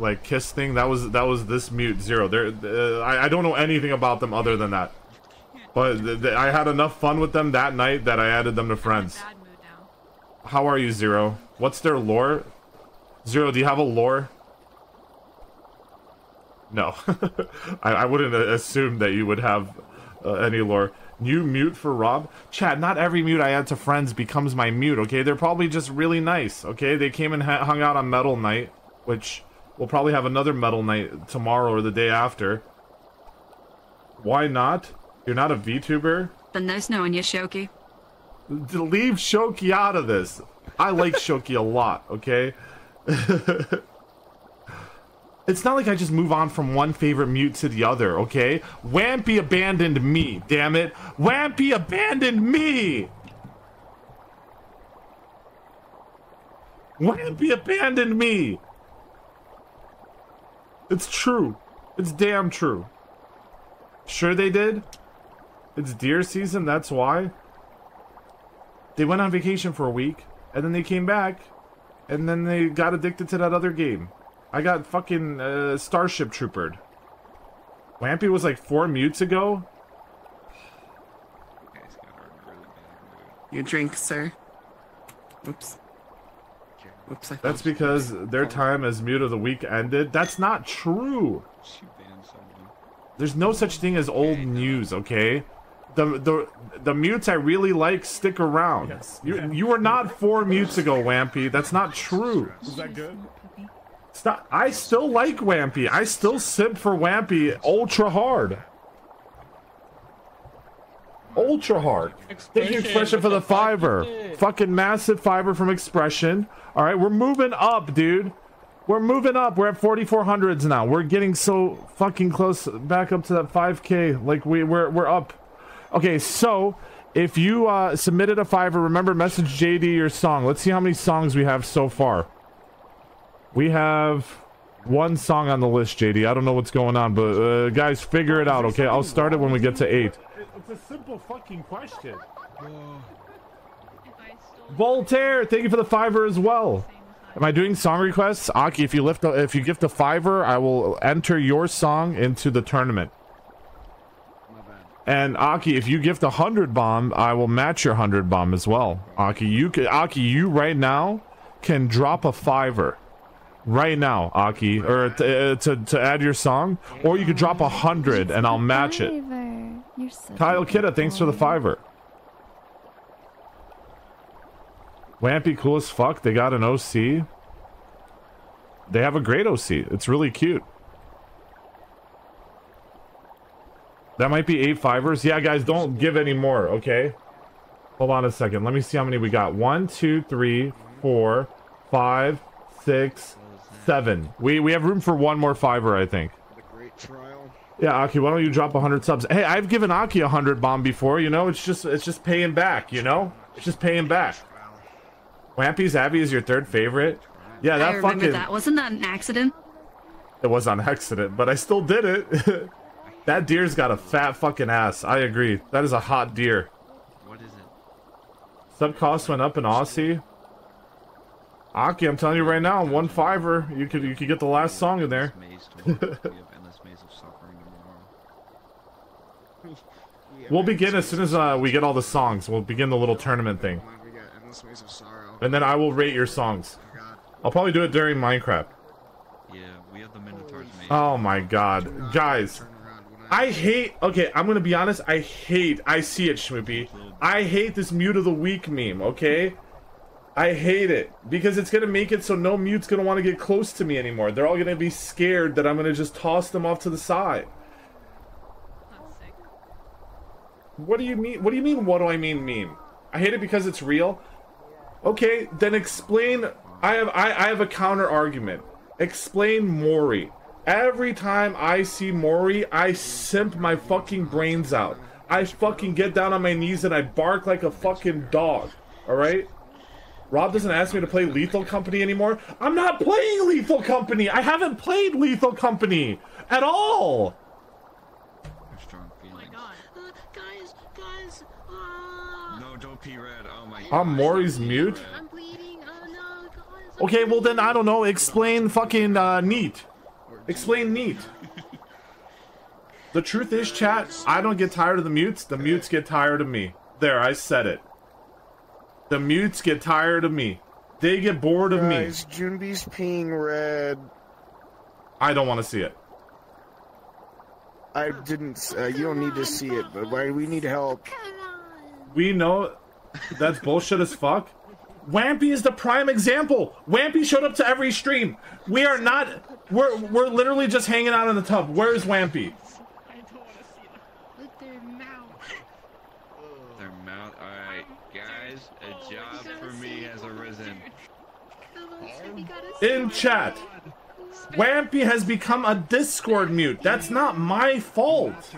like kiss thing. That was that was this mute zero. There, uh, I I don't know anything about them other than that. But I had enough fun with them that night that I added them to friends. How are you, Zero? What's their lore? Zero, do you have a lore? No. I, I wouldn't assume that you would have uh, any lore. New mute for Rob? Chat, not every mute I add to friends becomes my mute, okay? They're probably just really nice, okay? They came and hung out on Metal Night, which we'll probably have another Metal Night tomorrow or the day after. Why not? You're not a VTuber? Then there's no one you, Shoki. Leave Shoki out of this. I like Shoki a lot, okay? it's not like I just move on from one favorite mute to the other, okay? Wampy abandoned me, damn it. Wampy abandoned me! Wampy abandoned me! It's true. It's damn true. Sure they did? It's deer season, that's why? They went on vacation for a week, and then they came back, and then they got addicted to that other game. I got fucking uh, Starship Troopered. Wampy was like four mutes ago. Your drink, sir. Oops. Oops. That's because their time as mute of the week ended. That's not true. There's no such thing as old news, okay? The the the mutes I really like stick around. Yes. You you were not four mutes ago, Wampy. That's not true. Is that good? Stop. I still like Wampy. I still simp for Wampy ultra hard. Ultra hard. Thank you, Expression, for the fiver. Fucking massive fiver from Expression. All right, we're moving up, dude. We're moving up. We're at 4400s now. We're getting so fucking close back up to that 5k. Like we we're we're up. Okay, so if you uh, submitted a fiver, remember message JD your song. Let's see how many songs we have so far. We have one song on the list, JD. I don't know what's going on, but uh, guys, figure it out, okay? I'll start it when we get to eight. It's a simple fucking question. Voltaire, thank you for the fiver as well. Am I doing song requests? Aki, if you lift a, if you gift a fiver, I will enter your song into the tournament. And Aki, if you gift a hundred bomb, I will match your hundred bomb as well. Aki, you can, Aki, you right now can drop a fiver, right now, Aki, or to, uh, to to add your song, or you could drop a hundred and I'll match it. Kyle Kidda, thanks for the fiver. Wampy cool as fuck. They got an OC. They have a great OC. It's really cute. That might be eight fivers. Yeah, guys, don't give any more, okay? Hold on a second. Let me see how many we got. One, two, three, four, five, six, seven. We we have room for one more fiver, I think. Yeah, Aki, why don't you drop 100 subs? Hey, I've given Aki a 100 bomb before, you know? It's just it's just paying back, you know? It's just paying back. Wampy's Abby is your third favorite? Yeah, that I remember fucking... that. Wasn't that an accident? It was on accident, but I still did it. that deer's got a fat fucking ass. I agree. That is a hot deer. What is it? Sub cost went up in Aussie. Aki, I'm telling you right now, one fiver, you could you could get the last song in there. we'll begin as soon as uh, we get all the songs. We'll begin the little tournament thing. And then I will rate your songs. I'll probably do it during Minecraft. Yeah, we have the Minotaur's made. Oh my god. Guys. I hate... Okay, I'm gonna be honest. I hate... I see it, Schmoopy. I hate this mute of the week meme, okay? I hate it. Because it's gonna make it so no mute's gonna want to get close to me anymore. They're all gonna be scared that I'm gonna just toss them off to the side. What do you mean? What do you mean, what do I mean meme? I hate it because it's real? Okay, then explain. I have I, I have a counter argument. Explain Mori. Every time I see Mori, I simp my fucking brains out. I fucking get down on my knees and I bark like a fucking dog. Alright? Rob doesn't ask me to play Lethal Company anymore. I'm not playing Lethal Company! I haven't played Lethal Company! At all! Oh uh, ah. No, don't pee red. Oh my I'm Mori's mute. I'm bleeding. Oh no, guys. Okay, well then I don't know. Explain fucking uh, neat. Explain neat. The truth is, chat. I don't get tired of the mutes. The mutes get tired of me. There, I said it. The mutes get tired of me. They get bored of me. Guys, Junebee's peeing red. I don't want to see it. I didn't. Uh, you don't need to see it, but why we need help. We know that's bullshit as fuck. Wampy is the prime example. Wampy showed up to every stream. We are not. We're we're literally just hanging out in the tub. Where's Wampy? In chat. Wampy has become a Discord mute. That's not my fault.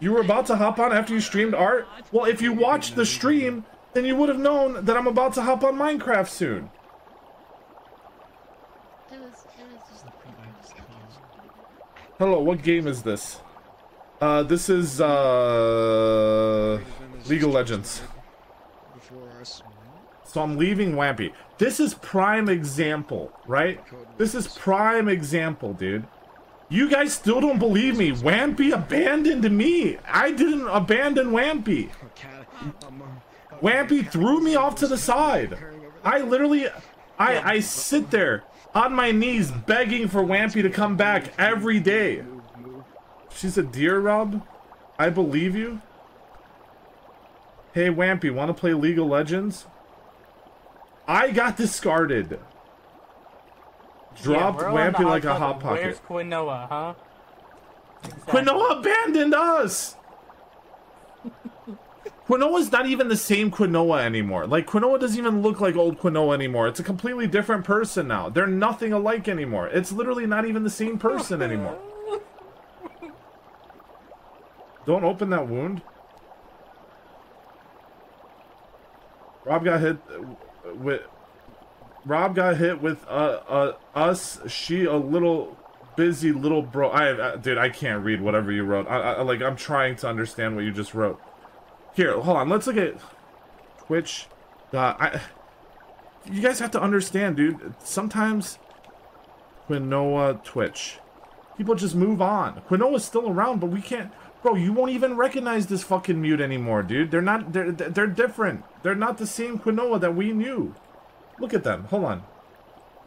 You were about to hop on after you streamed art? Well, if you watched the stream, then you would have known that I'm about to hop on Minecraft soon. Hello, what game is this? Uh, this is, uh, League of Legends. So I'm leaving Wampy. This is prime example, right? This is prime example, dude. You guys still don't believe me. Wampy abandoned me. I didn't abandon Wampy. Wampy threw me off to the side. I literally, I, I sit there on my knees begging for Wampy to come back every day. She's a deer, Rob. I believe you. Hey, Wampy, want to play League of Legends? I got discarded. Dropped Yeah, we're on the Wampy like a hot topic. Where's. Quinoa, huh? Quinoa abandoned us! Quinoa's not even the same Quinoa anymore. Like, Quinoa doesn't even look like old Quinoa anymore. It's a completely different person now. They're nothing alike anymore. It's literally not even the same person anymore. Don't open that wound. Rob got hit with. Rob got hit with uh, uh us. She a little busy little bro. I uh, dude, I can't read whatever you wrote. I, I like I'm trying to understand what you just wrote. Here, hold on. Let's look at Twitch. Uh, I. You guys have to understand, dude. Sometimes Quinoa Twitch. People just move on. Quinoa's still around, but we can't. Bro, you won't even recognize this fucking mute anymore, dude. They're not. They're they're different. They're not the same Quinoa that we knew. Look at them. Hold on.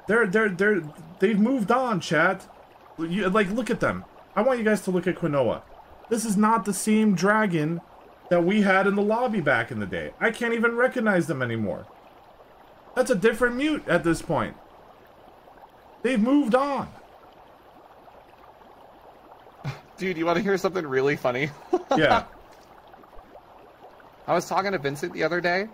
They're they're they're they've moved on, chat. You, like look at them. I want you guys to look at Quinoa. This is not the same dragon that we had in the lobby back in the day. I can't even recognize them anymore. That's a different mute at this point. They've moved on. Dude, you want to hear something really funny? Yeah. I was talking to Vincent the other day,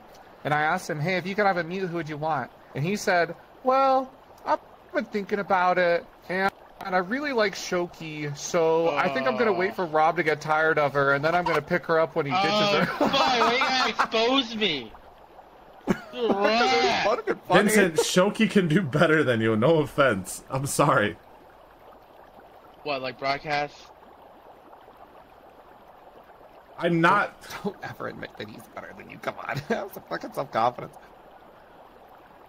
and I asked him, "Hey, if you could have a mute, who would you want?" And he said, "Well, I've been thinking about it, and, and I really like Shoki, so I think I'm gonna wait for oh. Rob to get tired of her, and then I'm gonna pick her up when he ditches Oh, her." fuck, why you expose me? You're right. Fucking funny. Vincent, Shoki can do better than you. No offense. I'm sorry. What, like broadcast? I'm not. Don't ever admit that he's better than you. Come on, have some fucking self confidence.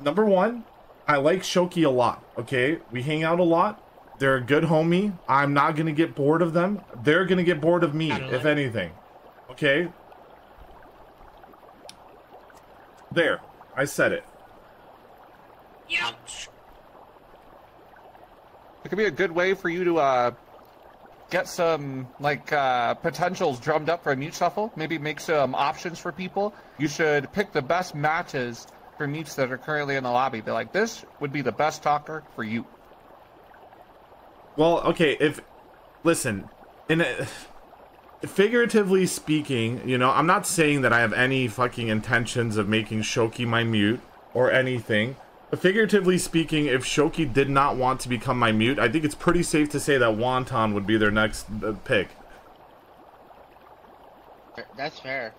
Number one, I like Shoki a lot. Okay, we hang out a lot. They're a good homie. I'm not gonna get bored of them. They're gonna get bored of me, if like- anything. Okay. There, I said it. Ouch. It could be a good way for you to uh, get some like uh, potentials drummed up for a mute shuffle. Maybe make some options for people. You should pick the best matches for mutes that are currently in the lobby. Be like, this would be the best talker for you. Well, okay, if listen, in a, figuratively speaking, you know, I'm not saying that I have any fucking intentions of making Shoki my mute or anything. But figuratively speaking, if Shoki did not want to become my mute, I think it's pretty safe to say that Wonton would be their next uh, pick. That's fair.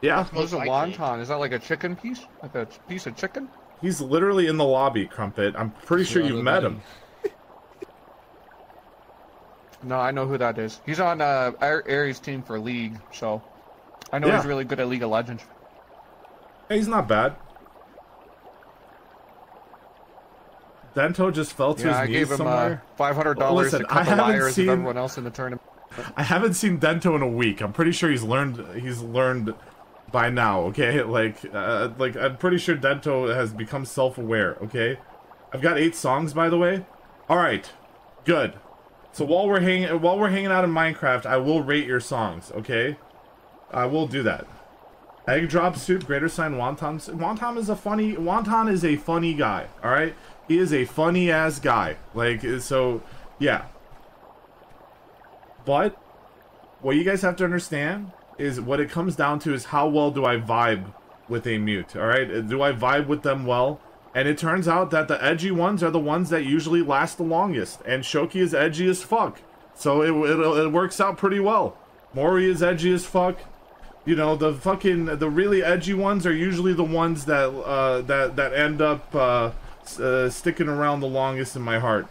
Yeah, What's a likely. wonton? Is that like a chicken piece? Like a piece of chicken? he's literally in the lobby, Crumpet. I'm pretty sure you've met him. No, I know who that is. He's on uh, Ar- Aries' team for League, so I know Yeah. he's really good at League of Legends. Hey, he's not bad. Dento just fell to Yeah, I his knees I gave him uh, somewhere. five hundred dollars listen, to I haven't seen- of everyone else in the tournament. I haven't seen Dento in a week. I'm pretty sure he's learned. He's learned by now. Okay, like, uh, like I'm pretty sure Dento has become self-aware. Okay, I've got eight songs, by the way. All right, good. So while we're hanging, while we're hanging out in Minecraft, I will rate your songs. Okay, I will do that. Egg drop soup, greater sign wonton. Wonton is a funny. Wonton is a funny guy. All right, he is a funny ass guy. Like so, yeah. But what you guys have to understand is what it comes down to is how well do I vibe with a mute. All right, do I vibe with them well? And it turns out that the edgy ones are the ones that usually last the longest. And Shoki is edgy as fuck, so it it, it works out pretty well. Mori is edgy as fuck. You know the fucking the really edgy ones are usually the ones that uh, that that end up uh, uh, sticking around the longest in my heart.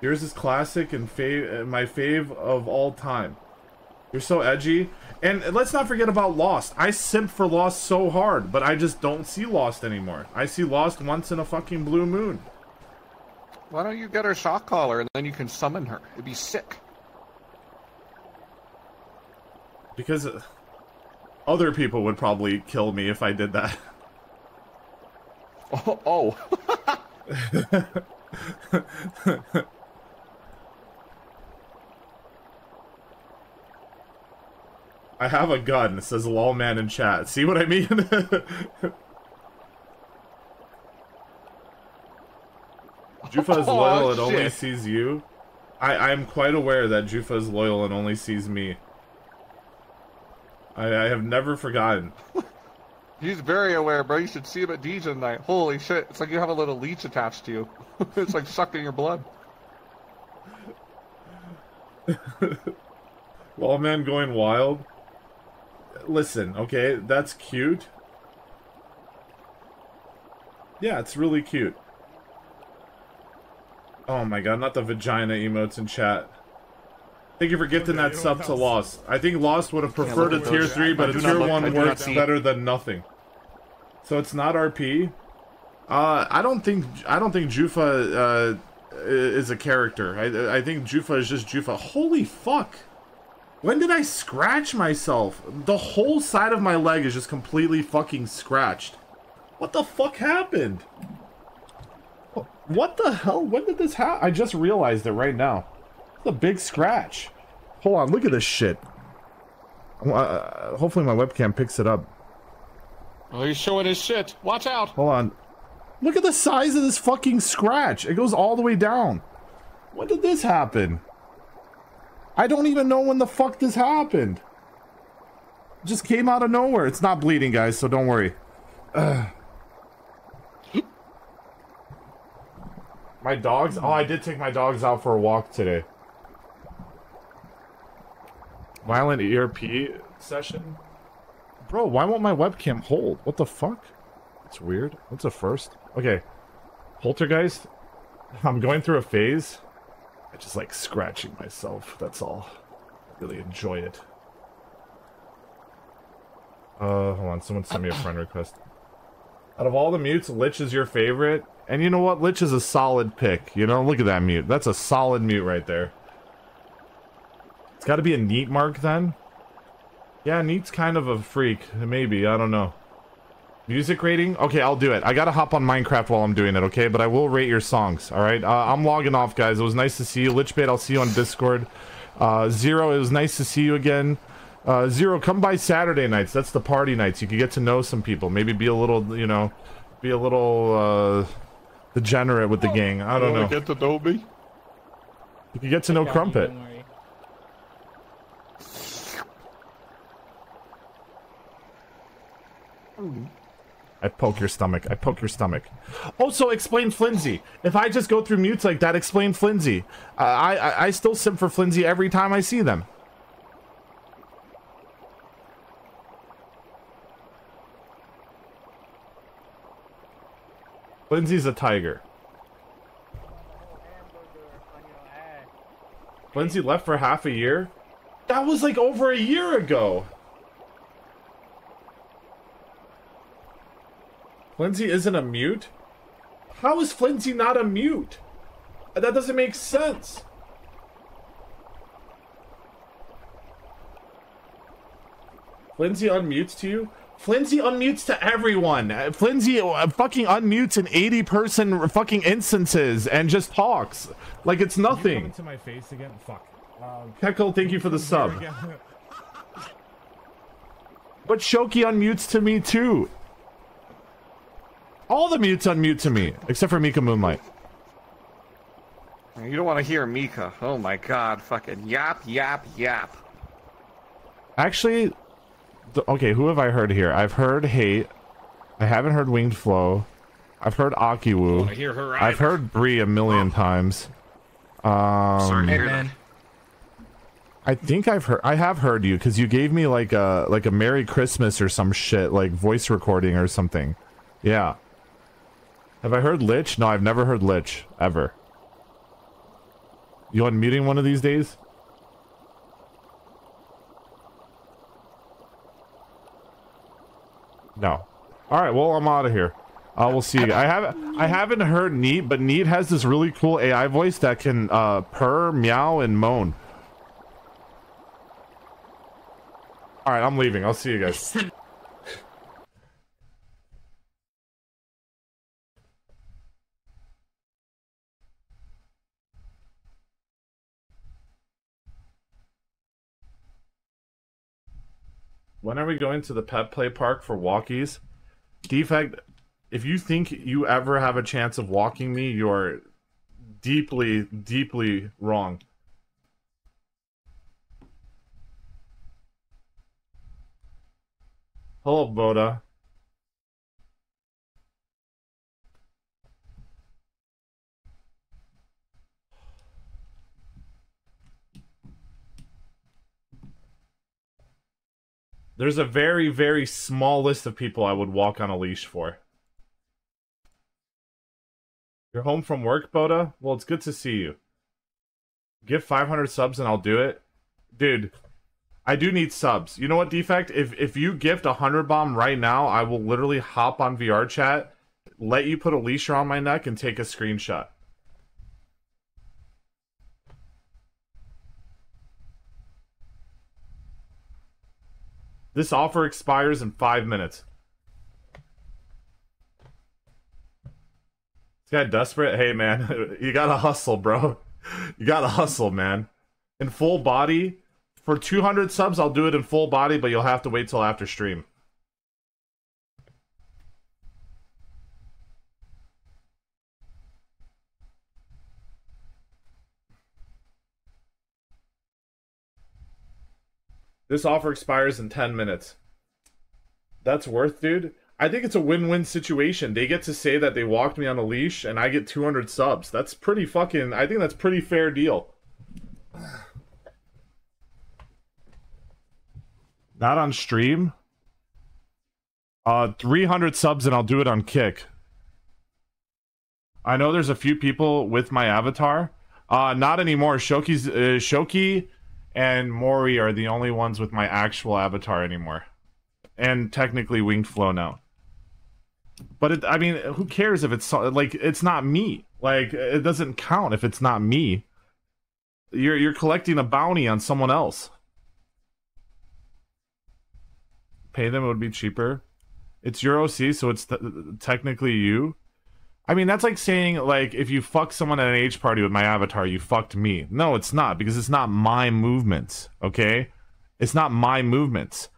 Yours is classic and uh, my fave of all time. You're so edgy. And let's not forget about Lost. I simp for Lost so hard, but I just don't see Lost anymore. I see Lost once in a fucking blue moon. Why don't you get her shock collar and then you can summon her? It'd be sick. Because uh, other people would probably kill me if I did that. Oh, oh. I have a gun, says Lawman in chat. See what I mean? Jufa is Oh, loyal and only sees you. I, I am quite aware that Jufa is loyal and only sees me. I, I have never forgotten. He's very aware, bro. You should see him at DJ tonight. Holy shit. It's like you have a little leech attached to you. it's like sucking your blood. Lawman going wild. Listen, okay, that's cute. Yeah, it's really cute. Oh my god, not the vagina emotes in chat. Thank you for gifting that sub to Lost. I think Lost would have preferred a tier 3, but a tier 1 works better than nothing. So it's not RP. Uh, I don't think I don't think Jufa uh, is a character. I I think Jufa is just Jufa. Holy fuck! When did I scratch myself? The whole side of my leg is just completely fucking scratched. What the fuck happened? What the hell? When did this happen? I just realized it right now. It's a big scratch. Hold on, look at this shit. Uh, hopefully my webcam picks it up. Oh, he's showing his shit. Watch out. Hold on. Look at the size of this fucking scratch. It goes all the way down. When did this happen? I don't even know when the fuck this happened. It just came out of nowhere. It's not bleeding, guys, so don't worry. Ugh. My dogs? Oh, I did take my dogs out for a walk today. Violent ERP session? Bro, why won't my webcam hold? What the fuck? It's weird. What's a first? Okay. Poltergeist. I'm going through a phase. I just like scratching myself. That's all. I really enjoy it. Uh, hold on. Someone sent me a friend request. Out of all the mutes, Lich is your favorite. And you know what? Lich is a solid pick. You know, look at that mute. That's a solid mute right there. It's got to be a neat mark then. Yeah, Neat's kind of a freak. Maybe. I don't know. Music rating? Okay, I'll do it. I gotta hop on Minecraft while I'm doing it, okay? But I will rate your songs, alright? Uh, I'm logging off, guys. It was nice to see you. Lichbait, I'll see you on Discord. Uh, Zero, it was nice to see you again. Uh, Zero, come by Saturday nights. That's the party nights. You can get to know some people. Maybe be a little, you know, be a little, uh, degenerate with the gang. I don't know. Get to know me? You can get to know Crumpet. Don't worry. I poke your stomach. I poke your stomach. Also, explain Flimsy. If I just go through mutes like that, explain Flimsy. Uh, I, I I still simp for Flimsy every time I see them. Flimsy's a tiger. Flimsy left for half a year? That was like over a year ago. Lindsay isn't a mute? How is Flinzy not a mute? That doesn't make sense. Flinzy unmutes to you? Flinzy unmutes to everyone. Uh, Flinzy uh, fucking unmutes in 80 person fucking instances and just talks. Like it's nothing. to my face again? Fuck. Um, Keckle, thank you for the sub. But Shoki unmutes to me too. All the mutes unmute to me, except for Mika Moonlight. You don't want to hear Mika. Oh my god, fucking yap, yap, yap. Actually, th- okay, who have I heard here? I've heard Hate. I haven't heard Winged Flow. I've heard Akiwu. hear her I've heard Bree a million times. Um, Sorry Hey, man. I think I've heard. I have heard you because you gave me like a like a Merry Christmas or some shit, like voice recording or something. Yeah. Have I heard Lich? No, I've never heard Lich ever. You on unmuting one of these days? No. All right. Well, I'm out of here. Uh, we'll see. I haven't I haven't heard Neat, but Neat has this really cool AI voice that can uh, purr, meow, and moan. All right, I'm leaving. I'll see you guys. When are we going to the pet play park for walkies? Defect, if you think you ever have a chance of walking me, you're deeply, deeply wrong. Hello, Boda. There's a very, very small list of people I would walk on a leash for. You're home from work, Boda? Well, it's good to see you. Give 500 subs and I'll do it. Dude, I do need subs. You know what, Defect? If if you gift a 100 bomb right now, I will literally hop on VR chat, let you put a leash around my neck, and take a screenshot. This offer expires in five minutes. This guy desperate. Hey man, you gotta hustle, bro. You gotta hustle, man. In full body, for 200 subs, I'll do it in full body, but you'll have to wait till after stream. This offer expires in 10 minutes. That's worth, dude. I think it's a win-win situation. They get to say that they walked me on a leash and I get 200 subs. That's pretty fucking I think that's pretty fair deal. Not on stream. Uh 300 subs and I'll do it on Kick. I know there's a few people with my avatar. Uh not anymore. Shoki's uh, Shoki and Mori are the only ones with my actual avatar anymore. And technically Winged Flow now. But it, I mean, who cares if it's like it's not me? Like it doesn't count if it's not me. You're you're collecting a bounty on someone else. Pay them it would be cheaper. It's your OC, so it's technically you. I mean, that's like saying like if you fuck someone at an age party with my avatar, you fucked me. No, it's not because it's not my movements. Okay, it's not my movements,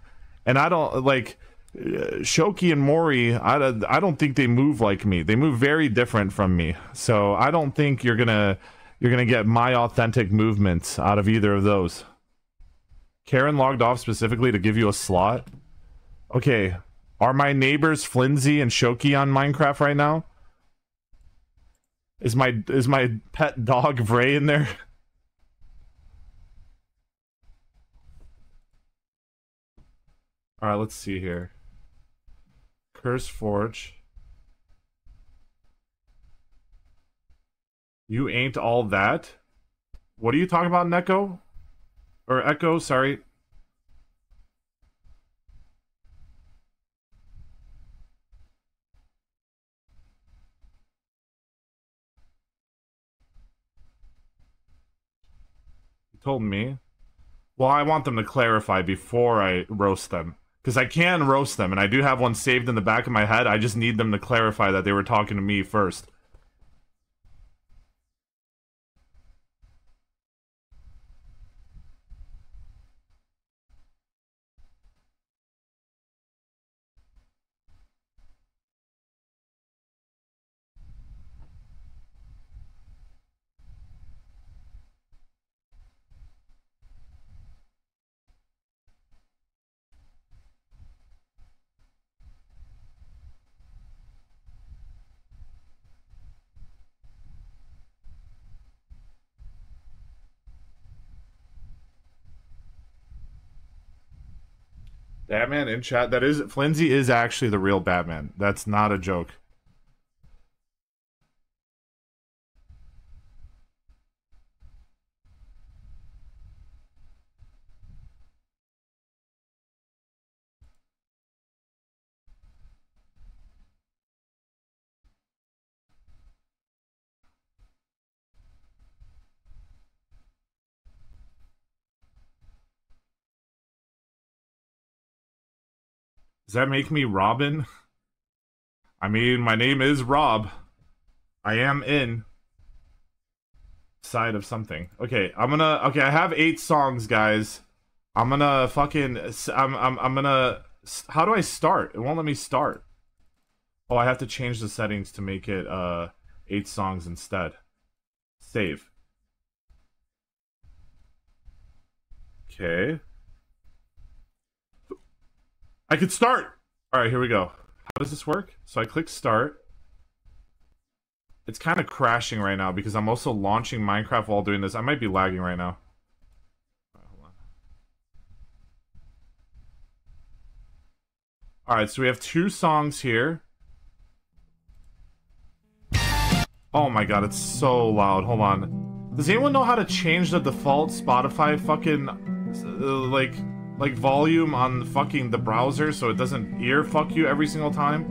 and I don't like uh, Shoki and Mori. I I don't think they move like me. They move very different from me. So I don't think you're gonna you're gonna get my authentic movements out of either of those. Karen logged off specifically to give you a slot. Okay, are my neighbors Flinzy and Shoki on Minecraft right now? Is my is my pet dog Vray in there? All right, let's see here. CurseForge. You ain't all that. What are you talking about, Neko? Or Echo? Sorry. Told me. Well, I want them to clarify before I roast them. Because I can roast them, and I do have one saved in the back of my head. I just need them to clarify that they were talking to me first. Batman in chat. That is Flinzy is actually the real Batman. That's not a joke. Does that make me Robin? I mean, my name is Rob. I am in side of something. Okay, I'm gonna. Okay, I have eight songs, guys. I'm gonna fucking. I'm. I'm. I'm gonna. How do I start? It won't let me start. Oh, I have to change the settings to make it uh eight songs instead. Save. Okay. I could start. All right, here we go. How does this work? So I click start. It's kind of crashing right now because I'm also launching Minecraft while doing this. I might be lagging right now. All right, so we have two songs here. Oh my god, it's so loud. Hold on. Does anyone know how to change the default Spotify fucking uh, like like volume on the fucking the browser so it doesn't ear fuck you every single time?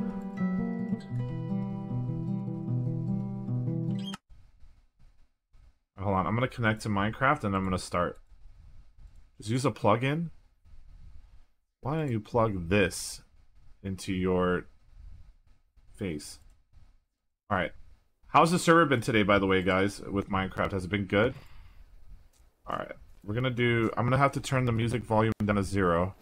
Hold on, I'm gonna connect to Minecraft and I'm gonna start. Just use a plugin. Why don't you plug this into your face? Alright. How's the server been today, by the way, guys, with Minecraft? Has it been good? Alright. We're gonna do... I'm gonna have to turn the music volume down to zero.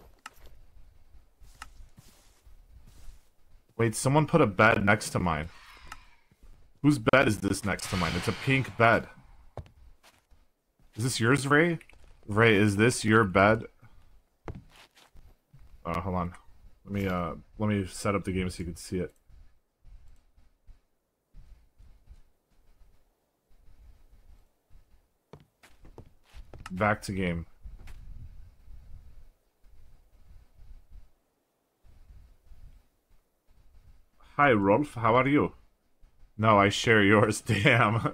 Wait, someone put a bed next to mine. Whose bed is this next to mine? It's a pink bed. Is this yours, Ray? Ray, is this your bed? Oh, hold on. Let me, uh, let me set up the game so you can see it. Back to game. Hi, Rolf. How are you? No, I share yours. Damn.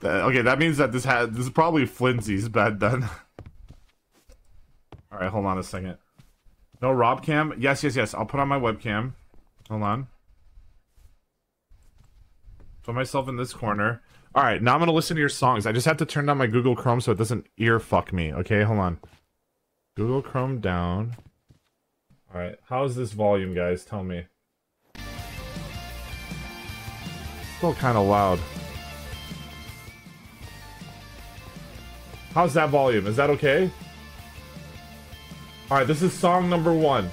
That- okay, that means that this had this is probably Flinzy's bed then. All right, hold on a second. No Rob cam. Yes, yes, yes. I'll put on my webcam. Hold on. Put myself in this corner. All right, now I'm gonna listen to your songs. I just have to turn down my Google Chrome so it doesn't ear fuck me. Okay, hold on. Google Chrome down. All right, how's this volume, guys? Tell me. Still kind of loud. How's that volume? Is that okay? All right, this is song number one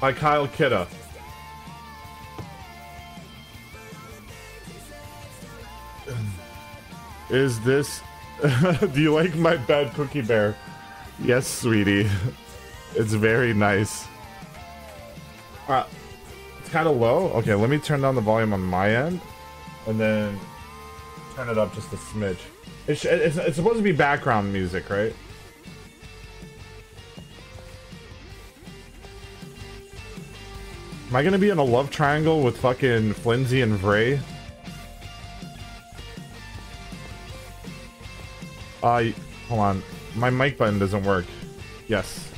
by Kyle Kidda. Is this... Do you like my bad Cookie Bear? Yes, sweetie. It's very nice. Uh, it's kind of low. Okay, let me turn down the volume on my end. And then turn it up just a smidge. It's, it's, it's supposed to be background music, right? Am I gonna be in a love triangle with fucking Flimsy and Vray? Uh, hold on. My mic button doesn't work. Yes.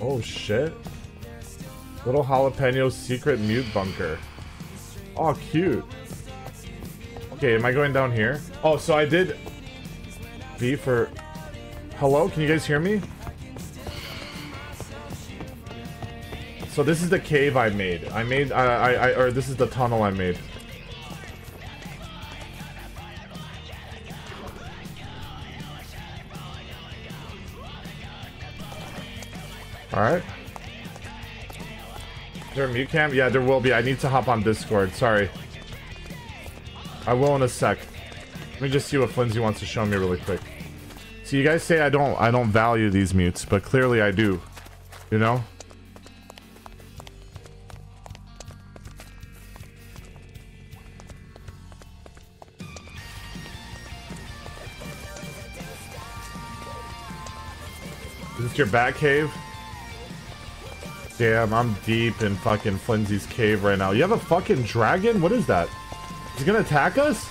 Oh shit. Little jalapeno secret mute bunker. Oh, cute. Okay, am I going down here? Oh, so I did B for... Hello, can you guys hear me? So this is the cave I made. I made, I, I, I or this is the tunnel I made. Alright. Is there a mute cam? Yeah, there will be. I need to hop on Discord. Sorry. I will in a sec. Let me just see what Flimsy wants to show me really quick. So you guys say I don't I don't value these mutes, but clearly I do. You know? This your bat cave? Damn, I'm deep in fucking Flimsy's cave right now. You have a fucking dragon? What is that? Is he gonna attack us?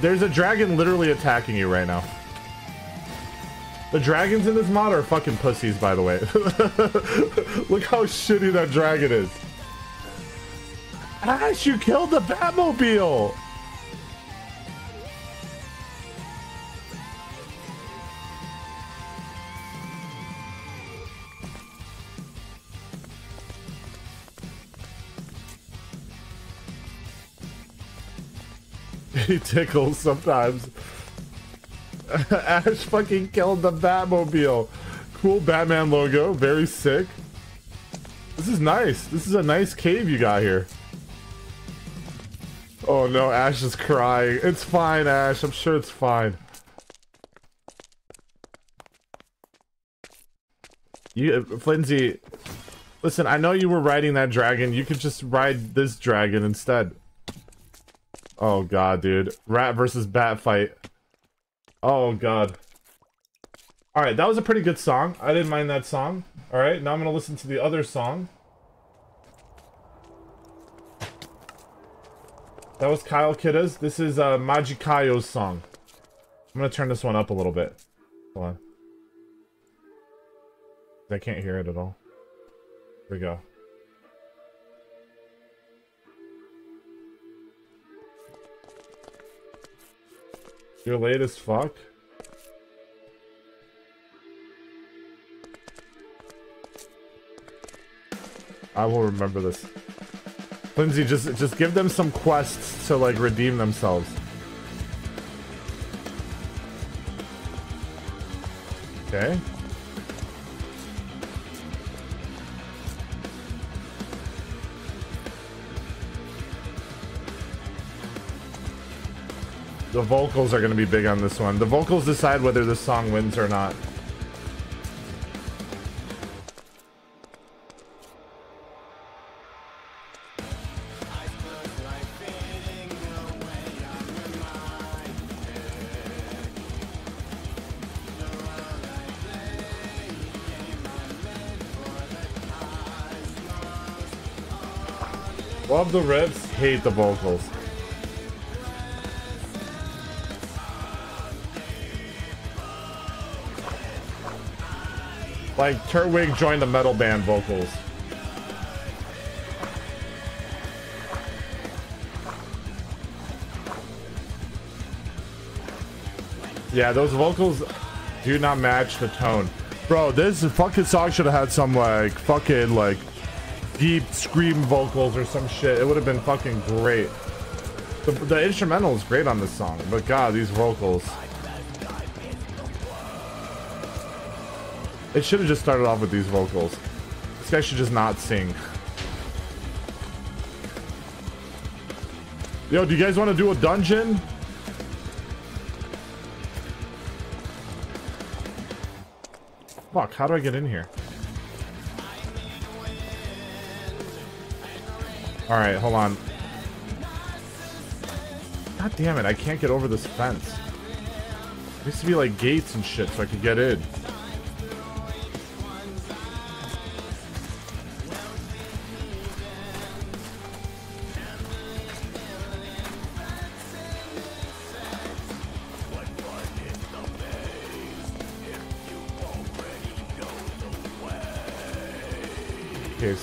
There's a dragon literally attacking you right now. The dragons in this mod are fucking pussies, by the way. Look how shitty that dragon is. Ash, you killed the Batmobile! He tickles sometimes. Ash fucking killed the Batmobile. Cool Batman logo, very sick. This is nice. This is a nice cave you got here. Oh no, Ash is crying. It's fine, Ash. I'm sure it's fine. You, Flinzy, listen, I know you were riding that dragon. You could just ride this dragon instead. Oh god, dude. Rat versus bat fight. Oh god. Alright, that was a pretty good song. I didn't mind that song. Alright, now I'm gonna listen to the other song. That was Kyle Kidda's. This is uh, Majikayo's song. I'm gonna turn this one up a little bit. Hold on. I can't hear it at all. Here we go. You're late as fuck. I will remember this. Lindsay, just just give them some quests to like redeem themselves. Okay. The vocals are going to be big on this one. The vocals decide whether this song wins or not. Love the riffs, hate the vocals. Like, Turtwig joined the metal band vocals. Yeah, those vocals do not match the tone. Bro, this fucking song should have had some, like, fucking, like, deep scream vocals or some shit. It would have been fucking great. The, the instrumental is great on this song, but god, these vocals. It should have just started off with these vocals. This guy should just not sing. Yo, do you guys want to do a dungeon? Fuck, how do I get in here? Alright, hold on. God damn it, I can't get over this fence. There used to be like gates and shit so I could get in.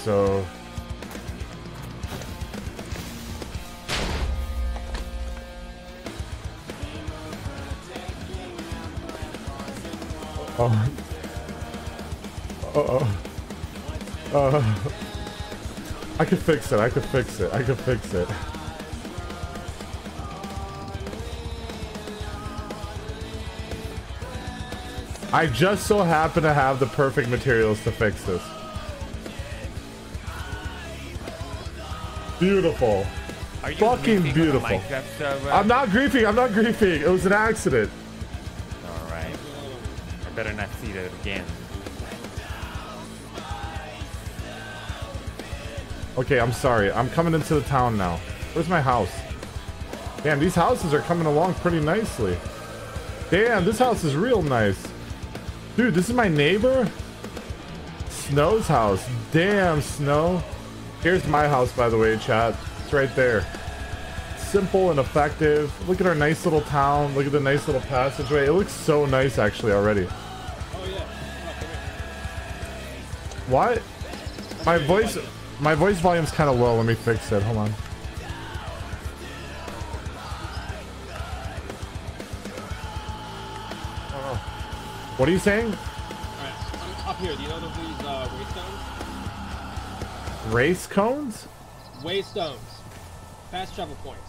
So Oh. Uh-oh. Uh, I could fix it. I could fix it. I could fix it. I just so happen to have the perfect materials to fix this. Beautiful. Fucking griefing on the beautiful. Minecraft? Uh, I'm not griefing. I'm not griefing. It was an accident. Alright. I better not see that again. Okay, I'm sorry. I'm coming into the town now. Where's my house? Damn, these houses are coming along pretty nicely. Damn, this house is real nice. Dude, this is my neighbor? Snow's house. Damn, Snow. Here's my house, by the way, chat. It's right there. Simple and effective. Look at our nice little town. Look at the nice little passageway. It looks so nice, actually, already. What? My voice, my voice volume's kind of low. Let me fix it. Hold on. What are you saying? Alright, up here. Do you know these uh? Race cones? Waystones. Fast travel points.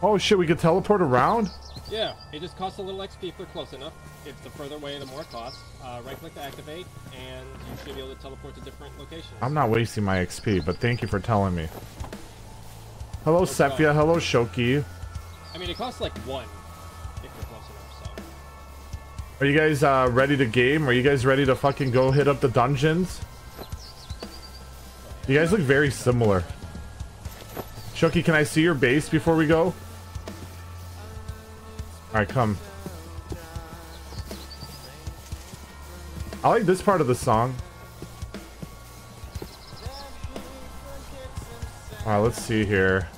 Oh shit, we could teleport around? Yeah, it just costs a little XP if they're close enough. If the further away, the more it costs. Uh, right click to activate, and you should be able to teleport to different locations. I'm not wasting my XP, but thank you for telling me. Hello, Sephia. Hello, Shoki. I mean, it costs like one if you're close enough, so. Are you guys uh, ready to game? Are you guys ready to fucking go hit up the dungeons? You guys look very similar. Chucky, can I see your base before we go? Alright, come. I like this part of the song. Alright, let's see here.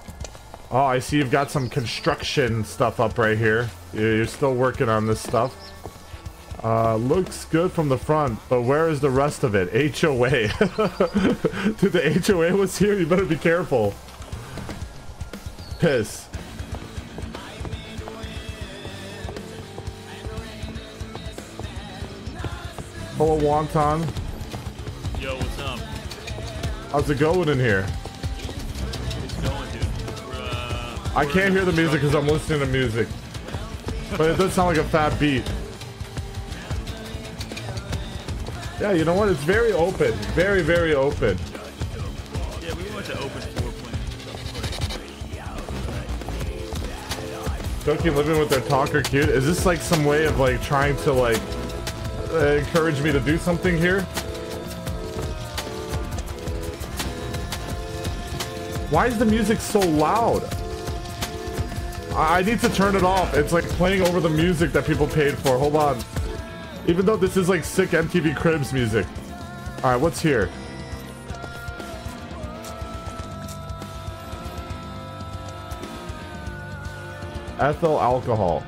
Oh, I see you've got some construction stuff up right here. You're still working on this stuff. Uh, looks good from the front, but where is the rest of it? HOA. Dude, the HOA was here. You better be careful. Piss. Hello, Wonton. Yo, what's up? How's it going in here? It's going, dude. Uh, I can't hear the music because I'm listening to music. But it does sound like a fat beat. Yeah, you know what? It's very open. Very, very open. yeah, we went to open floor plan. Joking living with their talker cute. Is this like some way of like trying to like uh, encourage me to do something here? Why is the music so loud? I I need to turn it off. It's like playing over the music that people paid for. Hold on. Even though this is like sick MTV Cribs music. Alright, what's here? Ethyl alcohol.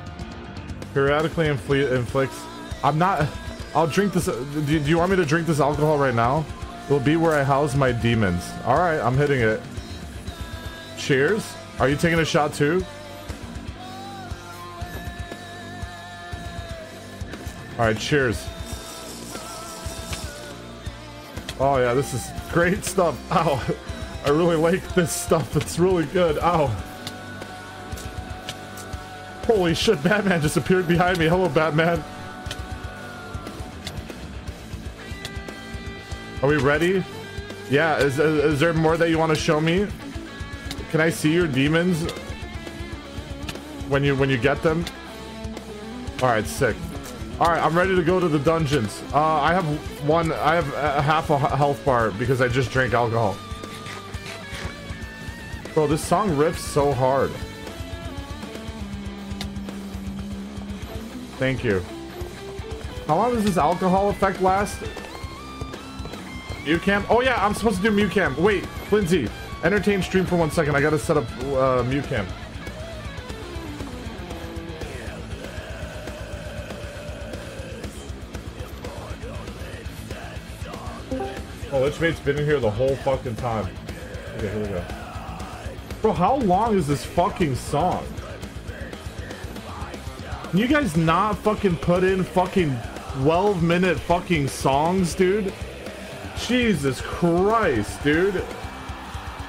Periodically infli- inflicts. I'm not. I'll drink this. Do, do you want me to drink this alcohol right now? It'll be where I house my demons. Alright, I'm hitting it. Cheers. Are you taking a shot too? Alright, cheers. Oh yeah, this is great stuff. Ow. I really like this stuff. It's really good. Ow. Holy shit, Batman just appeared behind me. Hello, Batman. Are we ready? Yeah, is, is, is there more that you want to show me? Can I see your demons when you when you get them? All right, sick. All right, I'm ready to go to the dungeons. Uh, I have one. I have a half a health bar because I just drank alcohol. Bro, this song riffs so hard. Thank you. How long does this alcohol effect last? Mute cam? Oh yeah, I'm supposed to do mute cam. Wait, Lindsay, entertain stream for one second. I gotta set up uh, mute cam. Oh, Lichmate's been in here the whole fucking time. Okay, here we go. Bro, how long is this fucking song? Can you guys not fucking put in fucking 12 minute fucking songs, dude? Jesus Christ, dude.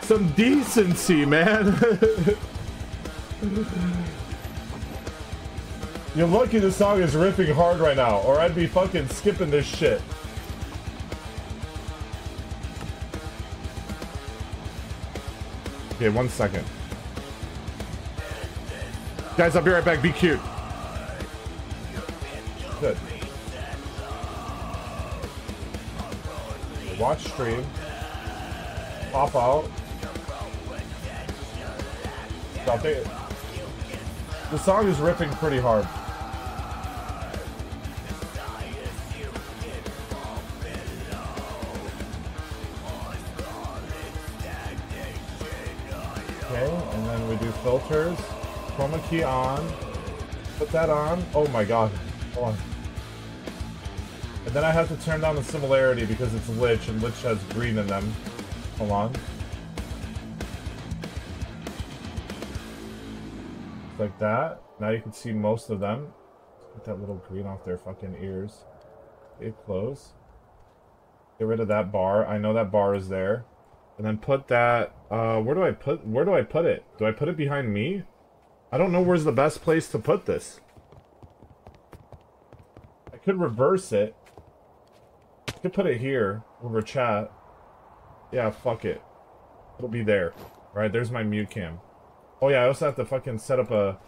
Some decency, man. You're lucky the song is ripping hard right now, or I'd be fucking skipping this shit. Okay, one second. Guys, I'll be right back. Be cute. Good. Watch stream. Pop out. Stop it. The song is ripping pretty hard. Filters. Chroma key on. Put that on. Oh my god. Hold on. And then I have to turn down the similarity because it's Lich and Lich has green in them. Hold on. Like that. Now you can see most of them. Get that little green off their fucking ears. It close. Get rid of that bar. I know that bar is there. And then put that, uh, where do I put, where do I put it? Do I put it behind me? I don't know where's the best place to put this. I could reverse it. I could put it here over chat. Yeah, fuck it. It'll be there. Alright, there's my mute cam. Oh yeah, I also have to fucking set up a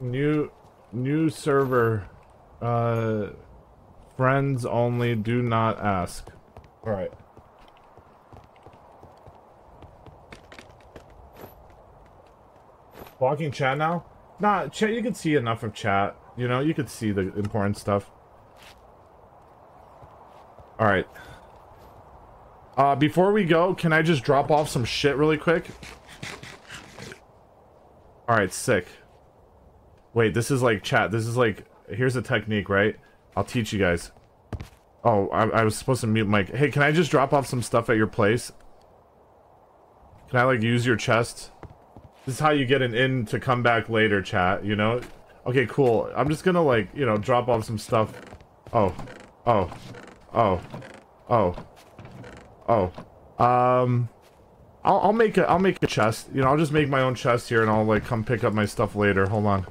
new new server. Uh friends only, do not ask. Alright. Blocking chat now? Nah, chat, you can see enough of chat. You know, you could see the important stuff. Alright. Uh, before we go, can I just drop off some shit really quick? Alright, sick. Wait, this is like chat. This is like, here's a technique, right? I'll teach you guys. Oh, I, I was supposed to mute Mike. Hey, can I just drop off some stuff at your place? Can I like use your chest? This is how you get an in to come back later, chat, you know? Okay, cool. I'm just gonna like, you know, drop off some stuff. Oh. Oh. Oh. Oh. Oh. Um I'll I'll make a I'll make a chest. You know, I'll just make my own chest here and I'll like come pick up my stuff later. Hold on.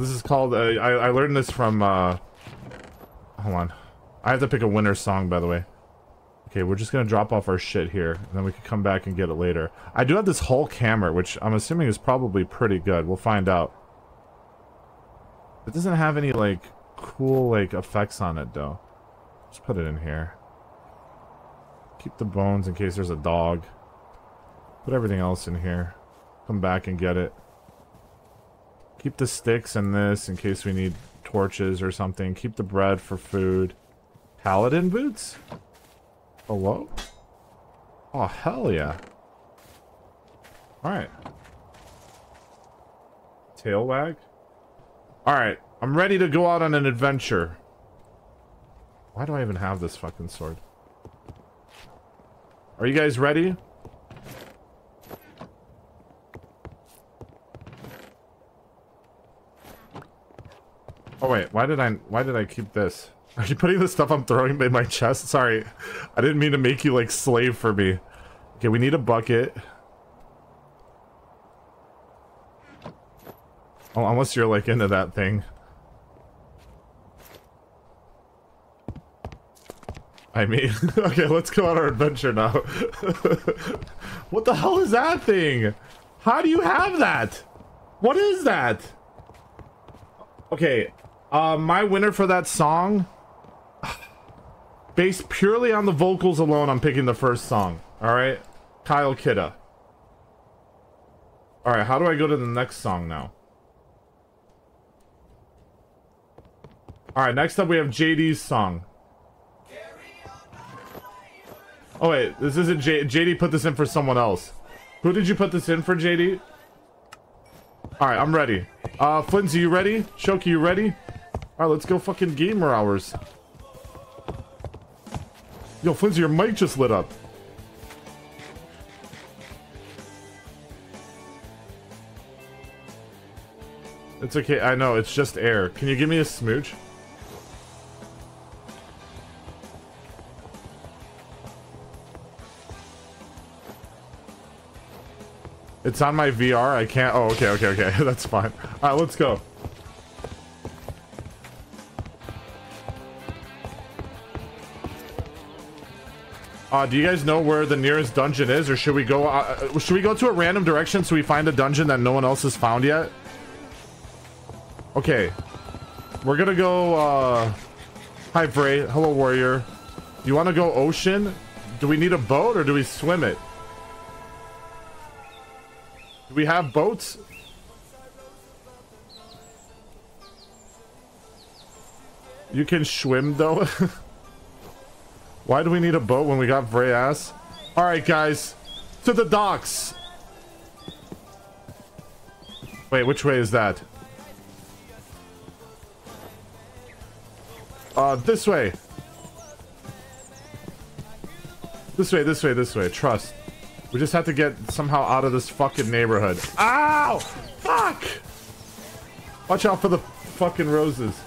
This is called, uh, I, I learned this from, uh, hold on. I have to pick a winner song, by the way. Okay, we're just gonna drop off our shit here, and then we can come back and get it later. I do have this Hulk hammer, which I'm assuming is probably pretty good. We'll find out. It doesn't have any, like, cool, like, effects on it, though. Just put it in here. Keep the bones in case there's a dog. Put everything else in here. Come back and get it. Keep the sticks and this in case we need torches or something. Keep the bread for food. Paladin boots? Hello? Oh, hell yeah. Alright. Tail wag? Alright, I'm ready to go out on an adventure. Why do I even have this fucking sword? Are you guys ready? Oh wait, why did I why did I keep this? Are you putting the stuff I'm throwing in my chest? Sorry. I didn't mean to make you like slave for me. Okay, we need a bucket. Oh, unless you're like into that thing. I mean, okay, let's go on our adventure now. what the hell is that thing? How do you have that? What is that? Okay, uh, my winner for that song, based purely on the vocals alone, I'm picking the first song. All right, Kyle Kidda. All right, how do I go to the next song now? All right, next up we have JD's song. Oh wait, this isn't J JD put this in for someone else. Who did you put this in for, JD? Alright, I'm ready. Uh, Flinzy, you ready? Shoki, you ready? Alright, let's go fucking gamer hours. Yo, Flinzy, your mic just lit up. It's okay, I know, it's just air. Can you give me a smooch? It's on my VR. I can't. Oh, okay, okay, okay. That's fine. All right, let's go. Uh, do you guys know where the nearest dungeon is, or should we go? Uh, uh, should we go to a random direction so we find a dungeon that no one else has found yet? Okay, we're gonna go. Uh, hi, Bray. Hello, warrior. Do you want to go ocean? Do we need a boat or do we swim it? Do we have boats? You can swim though. Why do we need a boat when we got Vrayas? Alright guys, to the docks. Wait, which way is that? Uh, this way. This way, this way, this way. Trust. We just have to get somehow out of this fucking neighborhood. Ow! Fuck! Watch out for the fucking roses.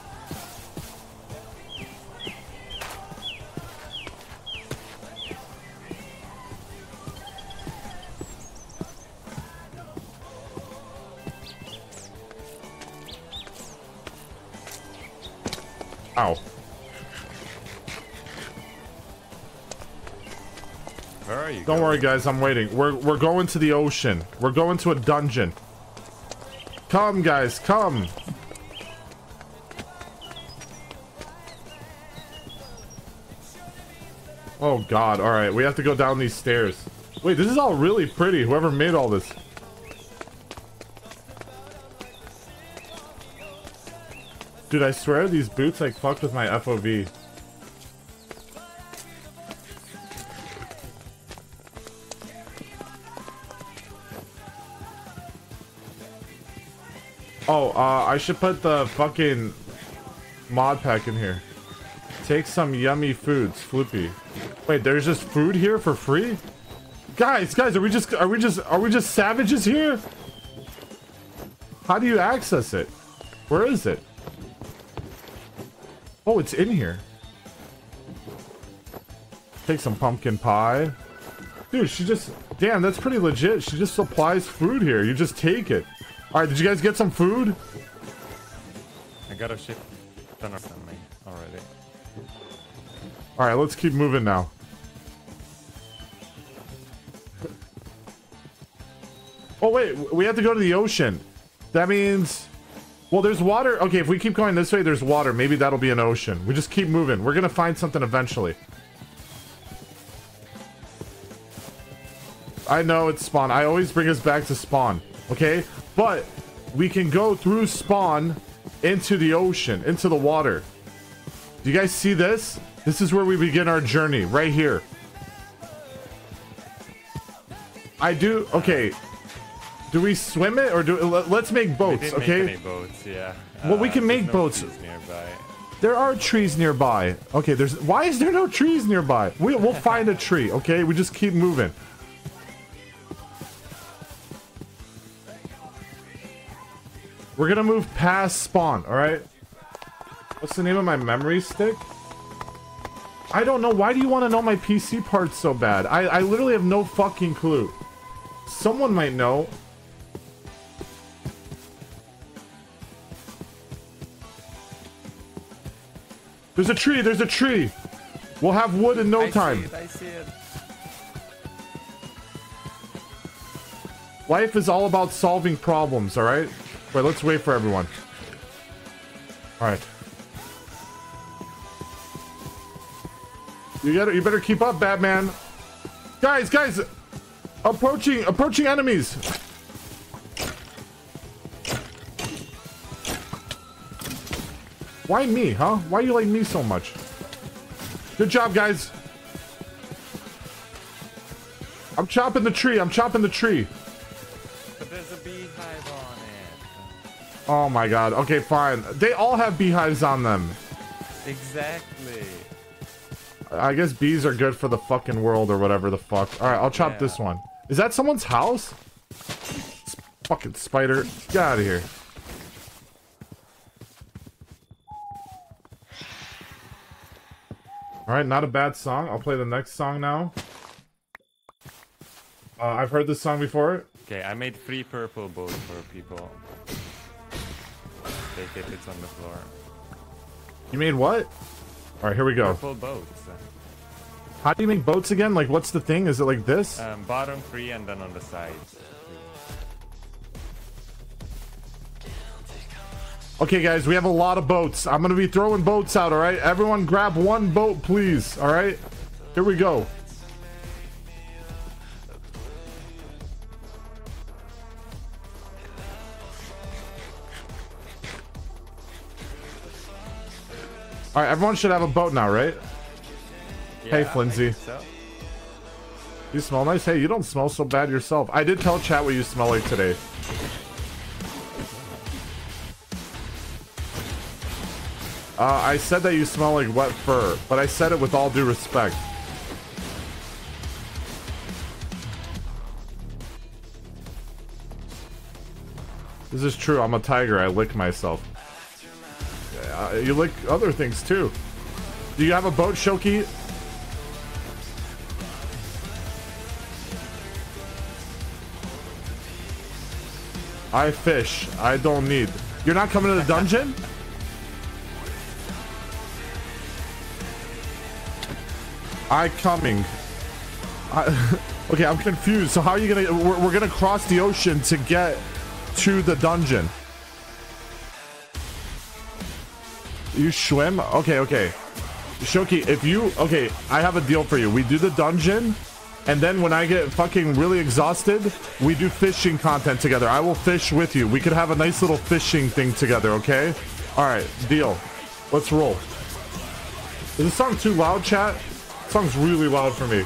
Guys. I'm waiting. We're we're going to the ocean. We're going to a dungeon. Come, guys. Come. Oh God! All right, we have to go down these stairs. Wait, this is all really pretty. Whoever made all this. Dude, I swear these boots like fucked with my FOV. Oh, uh, I should put the fucking mod pack in here. Take some yummy foods, Floopy. Wait, there's just food here for free? Guys, guys, are we just are we just are we just savages here? How do you access it? Where is it? Oh, it's in here. Take some pumpkin pie. Dude, she just... Damn, that's pretty legit. She just supplies food here. You just take it. Alright, did you guys get some food? I got a shit ton of me already. Alright, let's keep moving now. Oh, wait. We have to go to the ocean. That means... Well, there's water. Okay, if we keep going this way, there's water. Maybe that'll be an ocean. We just keep moving. We're gonna find something eventually. I know it's spawn. I always bring us back to spawn. Okay? But we can go through spawn into the ocean, into the water. Do you guys see this? This is where we begin our journey, right here. I do... Okay. Do we swim it or do let- let's make boats, okay? Make any boats, yeah. Well, we Uh, can make no boats. There are trees nearby. Okay, there's why is there no trees nearby? We we'll find a tree, okay? We just keep moving. We're gonna move past spawn, alright? What's the name of my memory stick? I don't know. Why do you want to know my PC parts so bad? I, I literally have no fucking clue. Someone might know. There's a tree, there's a tree. We'll have wood in no I time. See it, I see it. Life is all about solving problems, alright? Wait, let's wait for everyone. Alright. You gotta you better keep up, Batman. Guys, guys! Approaching approaching enemies! Why me, huh? Why you like me so much? Good job, guys. I'm I'm chopping the tree. I'm chopping the tree. Oh my god. Okay, fine. They all have beehives on them. Exactly. I guess bees are good for the fucking world or whatever the fuck. Alright, I'll chop Yeah. this one. Is that someone's house? Fucking spider. Get out of here. Alright, not a bad song. I'll play the next song now. Uh, I've heard this song before. Okay, I made three purple boats for people. Take it, it's on the floor. You made what? Alright, here we go. Purple boats. How do you make boats again? Like, what's the thing? Is it like this? Um, bottom three and then on the sides. Okay, guys, we have a lot of boats. I'm gonna be throwing boats out, alright? Everyone grab one boat, please, alright? Here we go. Alright, everyone should have a boat now, right? Hey, Yeah, I Flinzy. so. You smell nice? Hey, you don't smell so bad yourself. I did tell chat what you smell like today. Uh, I said that you smell like wet fur, but I said it with all due respect. This is true. I'm a tiger. I lick myself. Uh, you lick other things too. Do you have a boat, Shoki? I fish. I don't need. You're not coming to the dungeon? I coming. I, okay, I'm confused. So how are you gonna? We're, we're gonna cross the ocean to get to the dungeon. You swim? Okay, okay. Shoki, if you okay, I have a deal for you. We do the dungeon, and then when I get fucking really exhausted, we do fishing content together. I will fish with you. We could have a nice little fishing thing together, okay? Alright, deal. Let's roll. Is this song too loud, chat? song's really loud for me.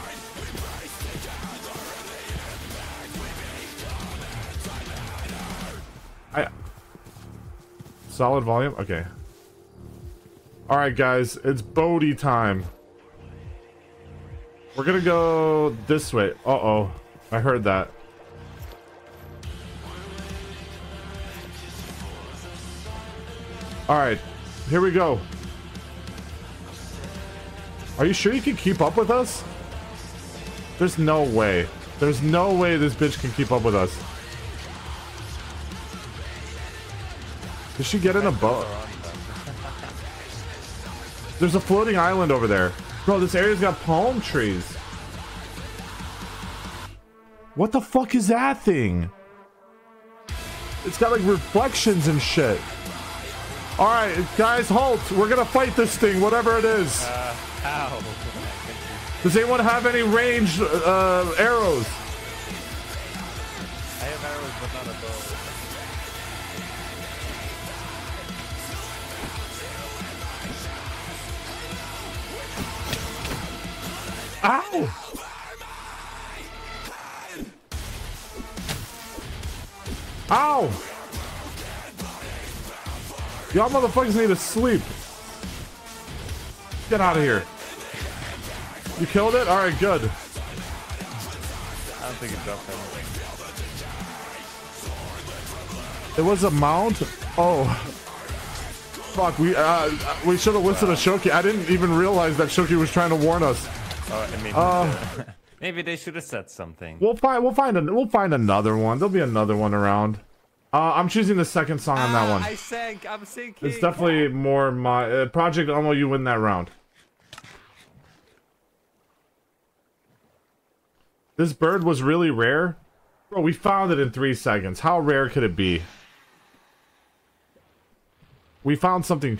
I solid volume? Okay. Alright guys, it's Bodie time. We're gonna go this way. Uh-oh. I heard that. Alright, here we go. Are you sure you can keep up with us? There's no way. There's no way this bitch can keep up with us. Did she get in a boat? There's a floating island over there. Bro, this area's got palm trees. What the fuck is that thing? It's got like reflections and shit. Alright, guys, halt. We're gonna fight this thing, whatever it is. Uh, ow. Does anyone have any ranged uh, arrows? I have arrows, Ow! Ow! Y'all motherfuckers need to sleep. Get out of here. You killed it? Alright, good. I don't think it dropped anything. It was a mount? Oh. Fuck, we uh, we should have listened to Shoki. I didn't even realize that Shoki was trying to warn us. Oh, I mean, Uh, maybe they should have said something. We'll find we'll find a, we'll find another one. There'll be another one around. Uh, I'm choosing the second song on that one. I sank. I'm sinking. It's definitely more my uh, Project Elmo. You win that round. This bird was really rare. Bro, we found it in three seconds. How rare could it be? We found something.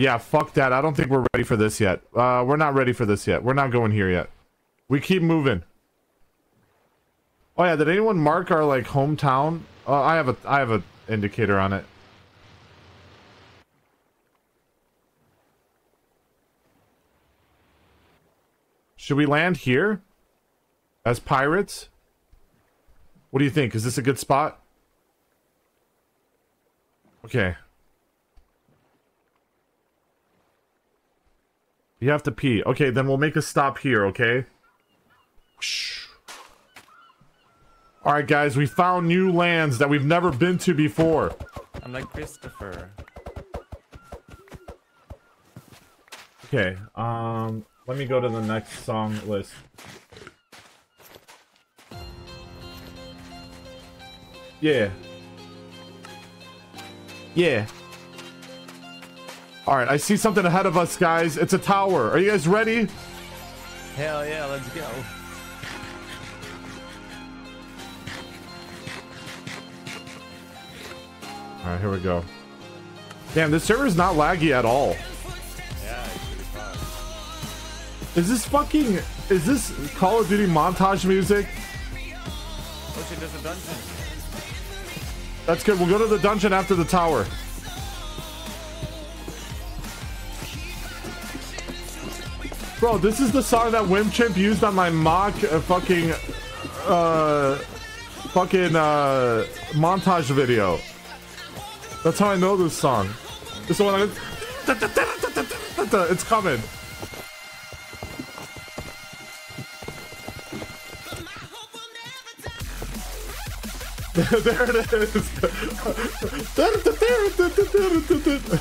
Yeah, fuck that. I don't think we're ready for this yet. Uh, we're not ready for this yet. We're not going here yet. We keep moving. Oh yeah, did anyone mark our like hometown? Uh, I have a I have a indicator on it. Should we land here? As pirates? What do you think? Is this a good spot? Okay. You have to pee. Okay, then we'll make a stop here, okay? Alright, guys, we found new lands that we've never been to before. I'm like Christopher. Okay, um, let me go to the next song list. Yeah. Yeah. Alright, I see something ahead of us, guys. It's a tower. Are you guys ready? Hell yeah, let's go. Alright, here we go. Damn, this server is not laggy at all. Yeah, it's pretty fast. Is this fucking... Is this Call of Duty montage music? There's a dungeon. That's good. We'll go to the dungeon after the tower. Bro, this is the song that Wimchimp used on my mock uh, fucking uh fucking uh montage video. That's how I know this song. This one I It's coming. there it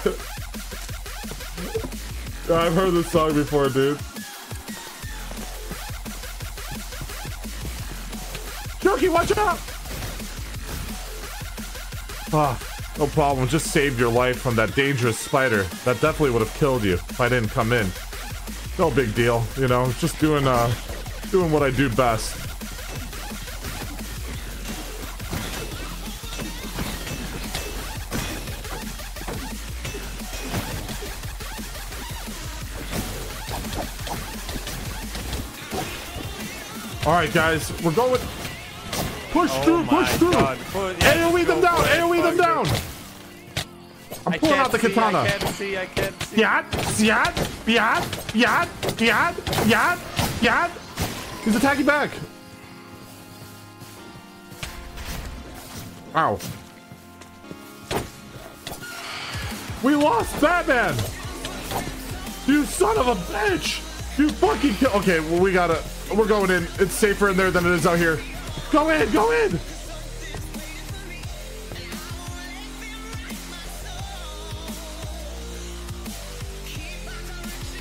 is. I've heard this song before, dude. Jerky, watch out! Ah, no problem. Just saved your life from that dangerous spider. That definitely would have killed you if I didn't come in. No big deal, you know. Just doing, uh, doing what I do best. All right, guys, we're going. Push Oh through, push through. Push- yeah, AOE them down, it, AOE them down. I'm I pulling out the see, katana. I can't see, I can't see. Yat, yat, yat, yat, yat, yat. He's attacking back. Ow. We lost Batman. You son of a bitch. You fucking kill. Okay, well, we gotta. We're going in. It's safer in there than it is out here. Go in, go in.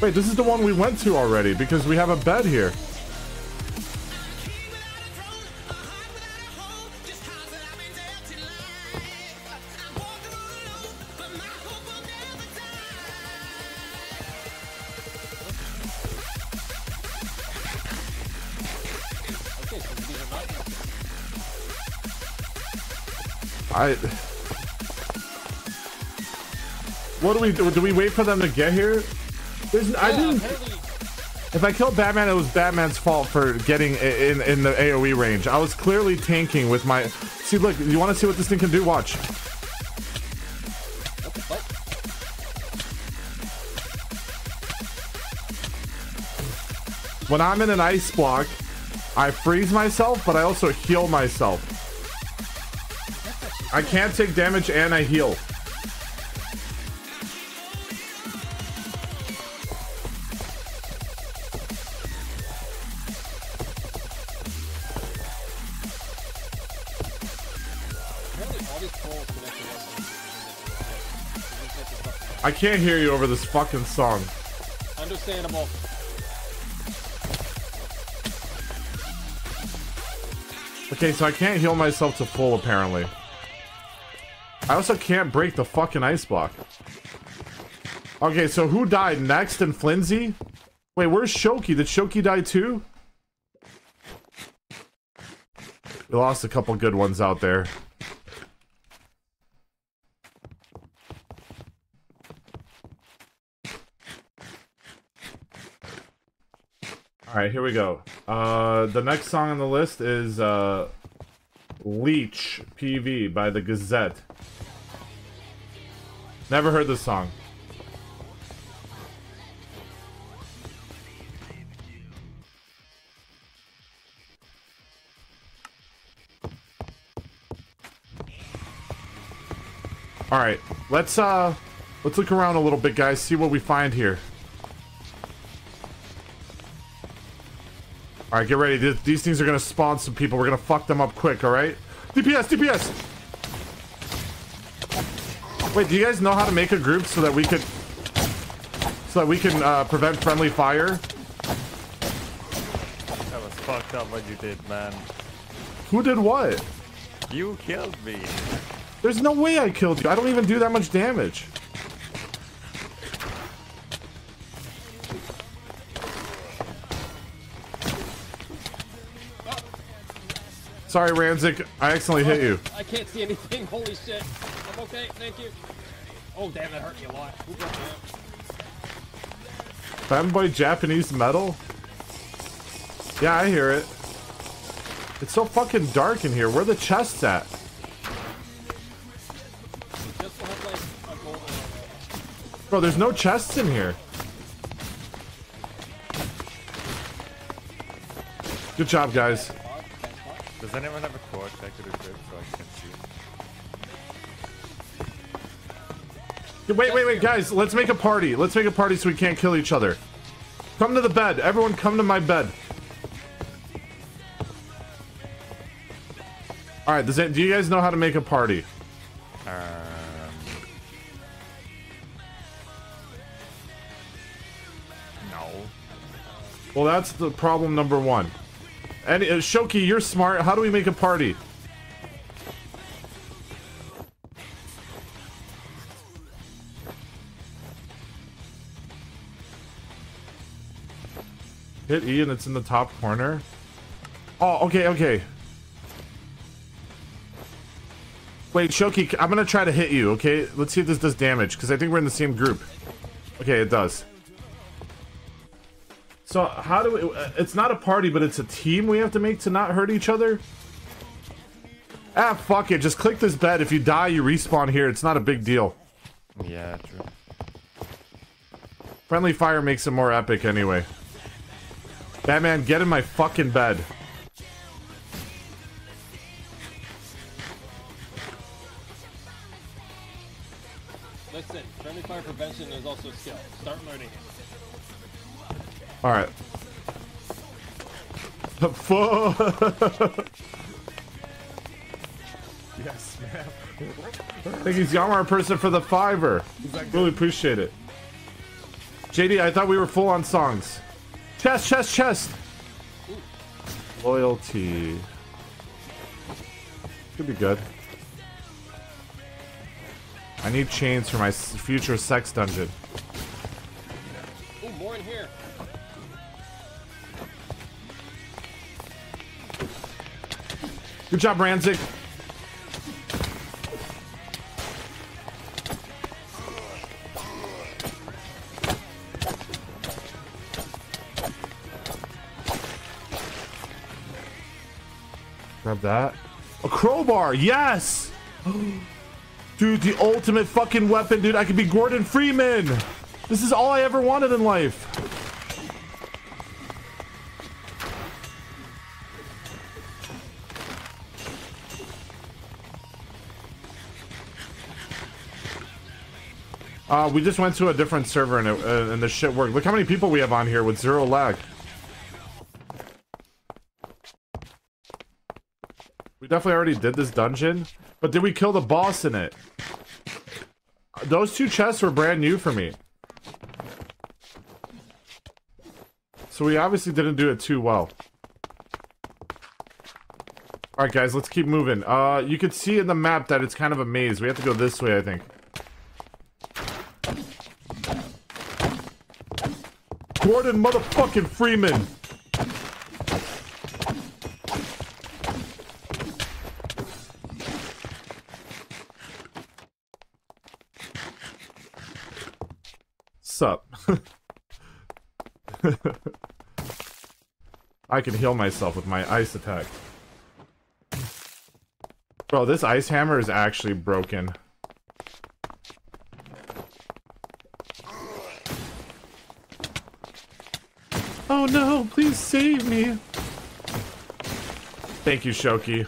Wait, this is the one we went to already because we have a bed here. I. What do we do? Do we wait for them to get here? There's, I didn't. apparently If I killed Batman, it was Batman's fault for getting in in the AOE range. I was clearly tanking with my. See, look. You want to see what this thing can do? Watch. What the fuck? When I'm in an ice block, I freeze myself, but I also heal myself. I can't take damage and I heal. Apparently all these poles connect to one thing. I can't hear you over this fucking song. Understandable. Okay, so I can't heal myself to full, apparently. I also can't break the fucking ice block. Okay, so who died next in Flinzy? Wait, where's Shoki? Did Shoki die too? We lost a couple good ones out there. Alright, here we go. Uh, the next song on the list is uh, Leech PV by the Gazette. Never heard this song. All right, let's uh, let's look around a little bit, guys. See what we find here. All right, get ready. These things are gonna spawn some people. We're gonna fuck them up quick. All right. DPS, DPS. Wait, do you guys know how to make a group so that we could, so that we can uh, prevent friendly fire? That was fucked up what you did, man. Who did what? You killed me. There's no way I killed you. I don't even do that much damage. Sorry, Ranzik. I accidentally hit you. I can't see anything. Holy shit. I'm okay. Thank you. Oh, damn, that hurt me a lot. Who broke me? Fanboy Japanese metal? Yeah, I hear it. It's so fucking dark in here. Where are the chests at? Just will have like a golden one. Bro, there's no chests in here. Good job, guys. Does anyone have a quad I could equip so I can see? Wait, wait, wait, guys. Let's make a party. Let's make a party so we can't kill each other. Come to the bed. Everyone come to my bed. Alright, do you guys know how to make a party? Um, no. Well, that's the problem number one. And uh, Shoki, you're smart. How do we make a party? Hit E and it's in the top corner. Oh, okay, okay. Wait, Shoki, I'm gonna try to hit you, okay? Let's see if this does damage, because I think we're in the same group. Okay, it does. So how do we? uh, It's not a party, but it's a team we have to make to not hurt each other. Ah, fuck it. Just click this bed. If you die, you respawn here. It's not a big deal. Yeah, true. Friendly fire makes it more epic anyway. Batman, get in my fucking bed. Listen, friendly fire prevention is also a skill. Start learning it. All right. Yes, man. Thank you, Yamar person for the fiver. Really appreciate it. JD, I thought we were full on songs. Chest, chest, chest. Loyalty. Could be good. I need chains for my future sex dungeon. Ooh, more in here. Good job, Ranzik. Grab that. A crowbar, yes! Dude, the ultimate fucking weapon, dude. I could be Gordon Freeman. This is all I ever wanted in life. Uh, we just went to a different server and, it, uh, and the shit worked. Look how many people we have on here with zero lag. We definitely already did this dungeon, but did we kill the boss in it? Those two chests were brand new for me. So we obviously didn't do it too well. Alright guys, let's keep moving. Uh, you can see in the map that it's kind of a maze. We have to go this way, I think. Gordon motherfucking Freeman. Sup? I can heal myself with my ice attack. Bro, this ice hammer is actually broken. Oh no, please save me. Thank you, Shoki.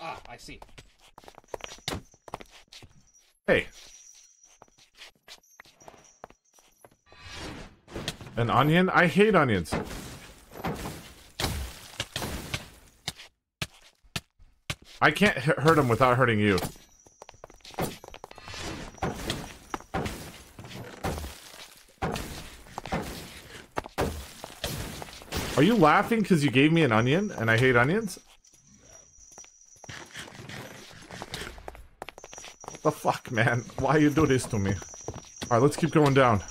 Ah, I see. Hey. An onion? I hate onions. I can't hurt him without hurting you. Are you laughing because you gave me an onion and I hate onions? What the fuck, man? Why you do this to me? Alright, let's keep going down.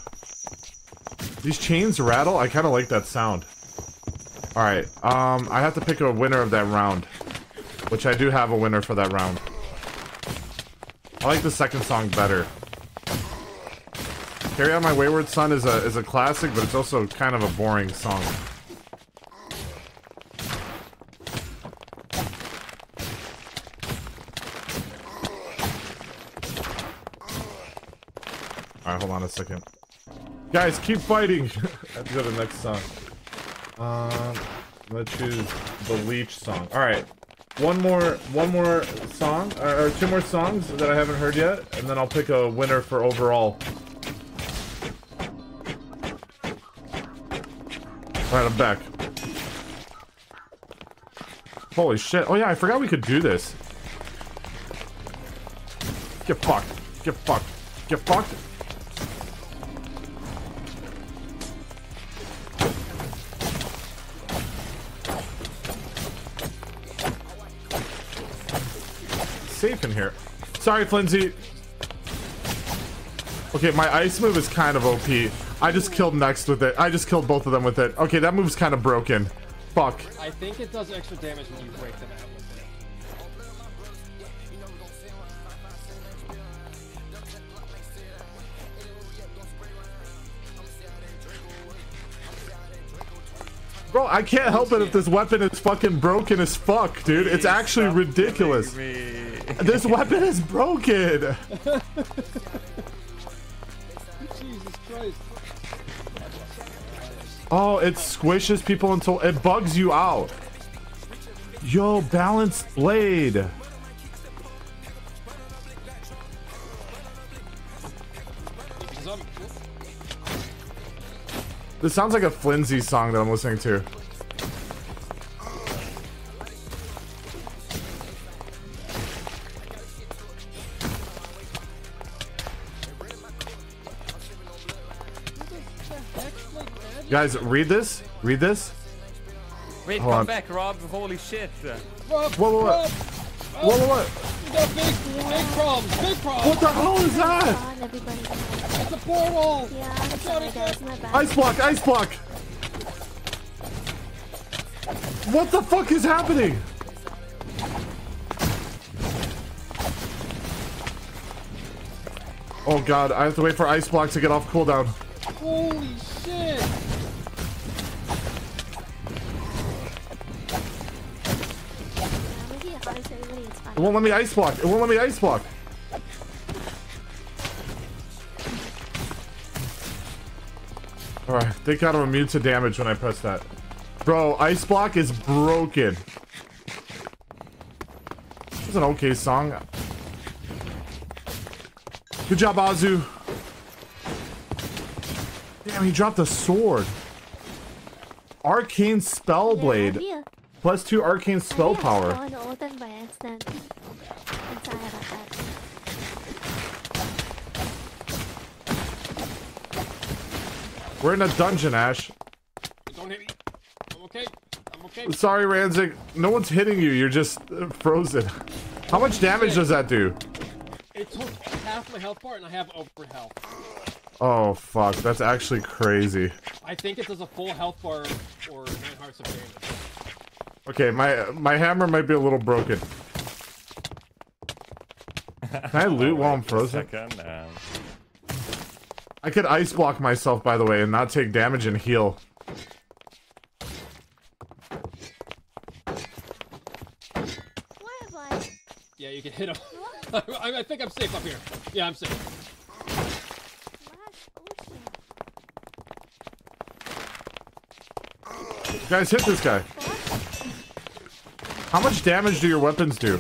These chains rattle? I kind of like that sound. Alright, um, I have to pick a winner of that round. Which I do have a winner for that round. I like the second song better. Carry On My Wayward Son is a is a classic, but it's also kind of a boring song. Alright, hold on a second. Guys, keep fighting! I have to go to the next song. Um, let's choose the Leech song. Alright. One more, one more song, or, or two more songs that I haven't heard yet, and then I'll pick a winner for overall. Alright, I'm back. Holy shit. Oh yeah, I forgot we could do this. Get fucked. Get fucked. Get fucked. Safe in here. Sorry, Flinzy. Okay, my ice move is kind of OP. I just killed next with it. I just killed both of them with it. Okay, that move's kind of broken. Fuck. I think it does extra damage when you break them out with it. Bro, I can't help it if this weapon is fucking broken as fuck, dude. It's actually ridiculous. This weapon is broken. Jesus Christ. Oh, it squishes people until it bugs you out. Yo, balanced blade. This sounds like a Flinzy song that I'm listening to. Guys, read this. Read this. Wait, Hold come on. back, Rob. Holy shit. Rob, Whoa, whoa, whoa. Rob, Whoa, whoa, whoa. we got big, big problems, big problems. What the hell is that? It's a portal. Yeah, Ice block, ice block. What the fuck is happening? Oh god, I have to wait for ice block to get off cooldown. Holy shit. It won't let me ice block. It won't let me ice block. Alright, god I'm immune to damage when I press that. Bro, ice block is broken. It's an okay song. Good job, Azu. Damn, he dropped a sword. Arcane Spellblade. Plus two arcane spell power. No, open by accident. I'm sorry about that. We're in a dungeon, Ash. Don't hit me. I'm okay. I'm okay. Sorry, Ranzik. No one's hitting you. You're just uh, frozen. How much damage does that do? It took half my health bar and I have over health. Oh, fuck. That's actually crazy. I think it does a full health bar or nine hearts of damage. Okay, my my hammer might be a little broken. Can I loot while I'm frozen? Um, I could ice block myself, by the way, and not take damage and heal. Yeah, you can hit him. I, I think I'm safe up here. Yeah, I'm safe. Guys, hit this guy. How much damage do your weapons do?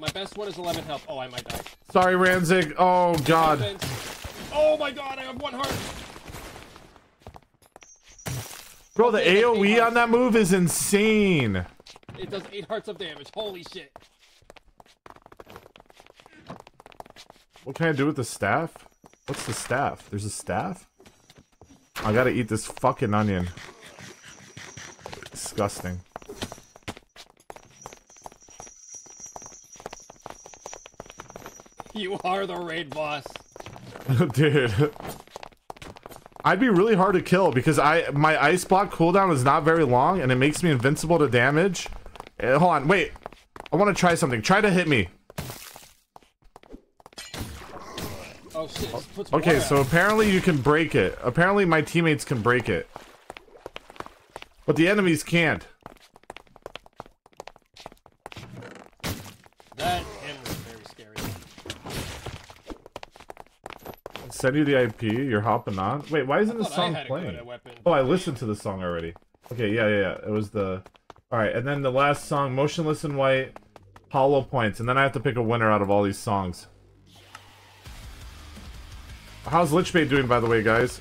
My best one is 11 health. Oh, I might die. Sorry, Ranzik. Oh God. Oh my god, I have one heart. Bro, the AoE on that move is insane. It does 8 hearts of damage. Holy shit. What can I do with the staff? What's the staff? There's a staff? I gotta eat this fucking onion. Disgusting. You are the raid boss. Dude. I'd be really hard to kill because I my ice block cooldown is not very long and it makes me invincible to damage. Eh, hold on, wait. I want to try something. Try to hit me. Oh shit. this puts Okay, so apparently you can break it. Apparently my teammates can break it. But the enemies can't. That was very scary. Send you the IP, you're hopping on. Wait, why isn't the song had a good playing? Oh, I listened to the song already. Okay, yeah, yeah, yeah. It was the. Alright, and then the last song, Motionless in White, Hollow Points, and then I have to pick a winner out of all these songs. How's Lichbait doing, by the way, guys?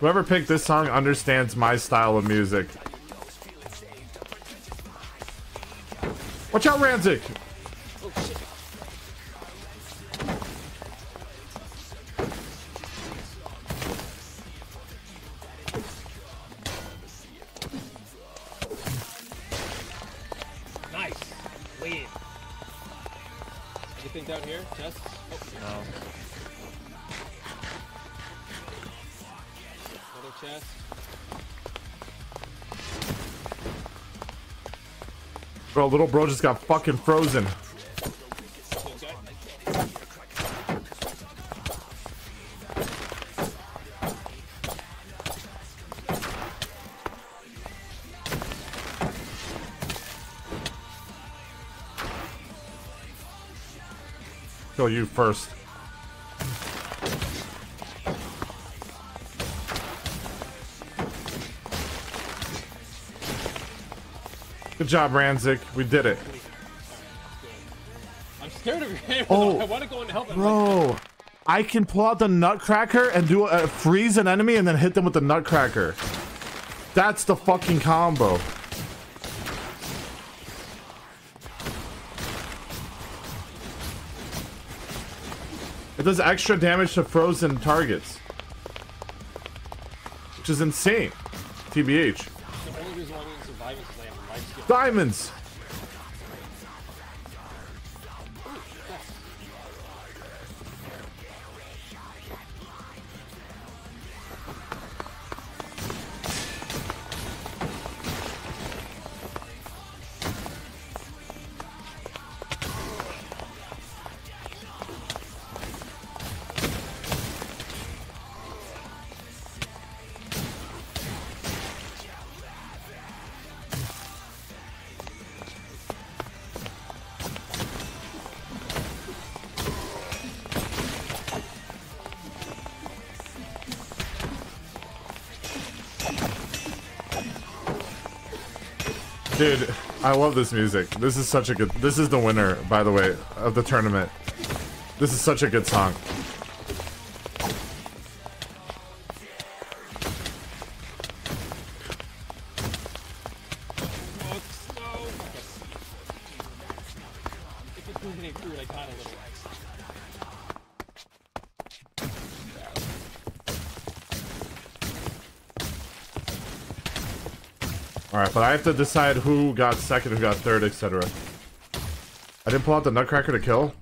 Whoever picked this song understands my style of music. Watch out, Ranzik! Little bro just got fucking frozen. Kill you first. Good job, Ranzik. We did it. I'm scared of your hammer. Oh, I want to go and help him. Bro, I can pull out the Nutcracker and do a freeze an enemy and then hit them with the Nutcracker. That's the fucking combo. It does extra damage to frozen targets. Which is insane. TBH. Diamonds! I love this music. This is such a good. This is the winner, by the way, of the tournament. This is such a good song. Have to decide who got second, who got third, etc. I didn't pull out the Nutcracker to kill?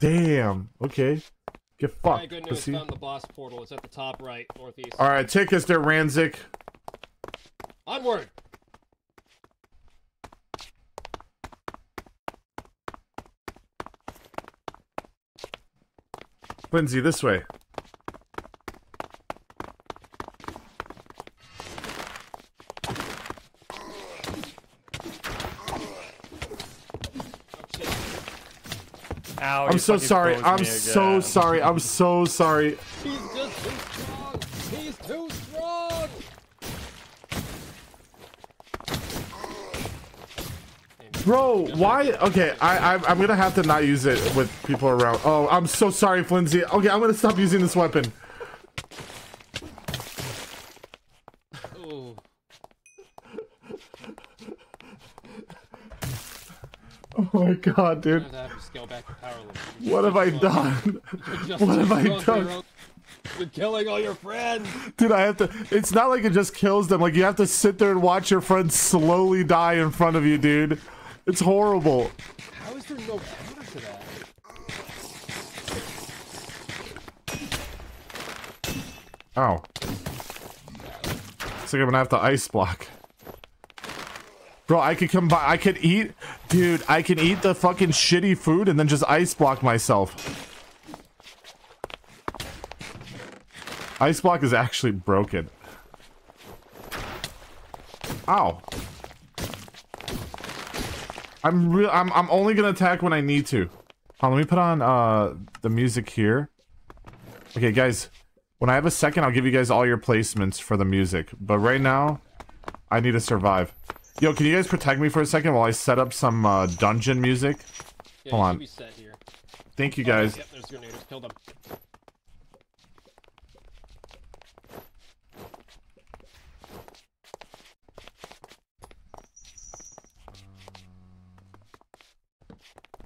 Damn. Okay. Get fucked, good news, pussy. found the boss portal. It's at the top right, northeast. Alright, take us there, Ranzik. Onward! Lindsay, this way. I'm so sorry. I'm so sorry. I'm so sorry. He's just too strong. He's too strong. Bro, why? Okay, I, I I'm gonna have to not use it with people around. Oh, I'm so sorry, Flinzy. Okay, I'm gonna stop using this weapon. Ooh. Oh my god, dude. What have I done? What have I done? You're killing all your friends. Dude, I have to. It's not like it just kills them. Like you have to sit there and watch your friends slowly die in front of you, dude. It's horrible. How is there no counter to that? Oh. Looks like I'm gonna have to ice block. Bro, I could come by. I could eat, dude. I can eat the fucking shitty food and then just ice block myself. Ice block is actually broken. Ow. I'm real. I'm. I'm only gonna attack when I need to. On, let me put on uh the music here. Okay, guys. When I have a second, I'll give you guys all your placements for the music. But right now, I need to survive. Yo, can you guys protect me for a second while I set up some uh, dungeon music? Yeah, Hold you on. be set here. Thank you Oh, guys. Yep, there's grenaders. Kill them.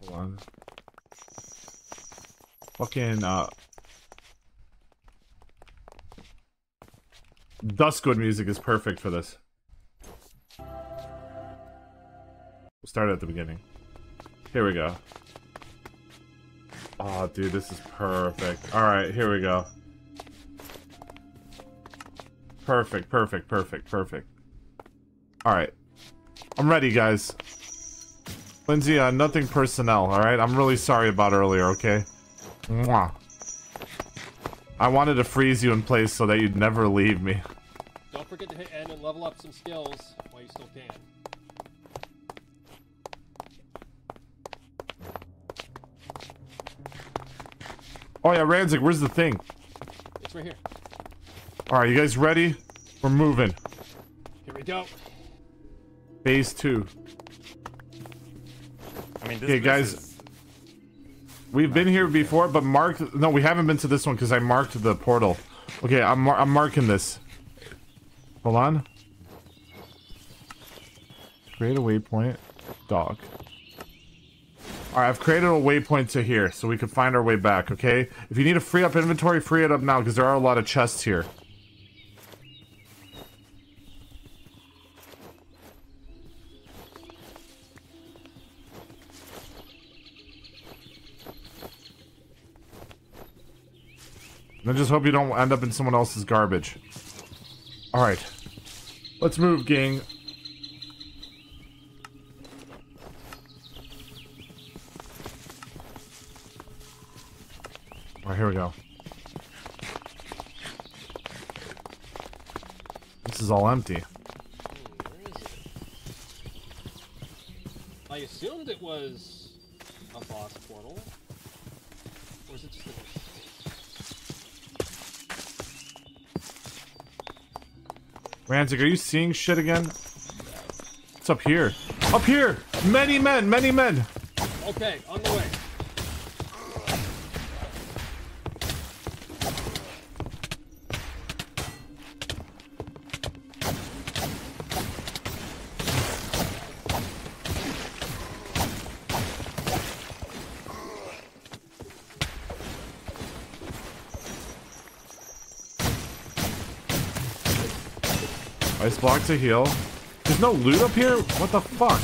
Hold on. Fucking uh Duskwood music is perfect for this. Start at the beginning. Here we go. Oh, dude, this is perfect. Alright, here we go. Perfect, perfect, perfect, perfect. Alright. I'm ready, guys. Lindsay, uh, nothing personnel, alright? I'm really sorry about earlier, okay? Mwah. I wanted to freeze you in place so that you'd never leave me. Don't forget to hit N and level up some skills while you still can. Oh yeah, Ranzik, where's the thing? It's right here. Alright, you guys ready? We're moving. Here we go. Phase two. I mean, this, Okay, this guys. is- We've been here before, but mark... No, we haven't been to this one because I marked the portal. Okay, I'm, mar I'm marking this. Hold on. Create a waypoint. Dog. Alright, I've created a waypoint to here, so we can find our way back, okay? If you need to free up inventory, free it up now, because there are a lot of chests here. And I just hope you don't end up in someone else's garbage. Alright. Let's move, gang. Alright, here we go. This is all empty. Where is it? I assumed it was a boss portal. Or is it just a... Ranzik, are you seeing shit again? It's up here. Up here! Many men, many men! Okay, on the way. To heal. There's no loot up here? What the fuck?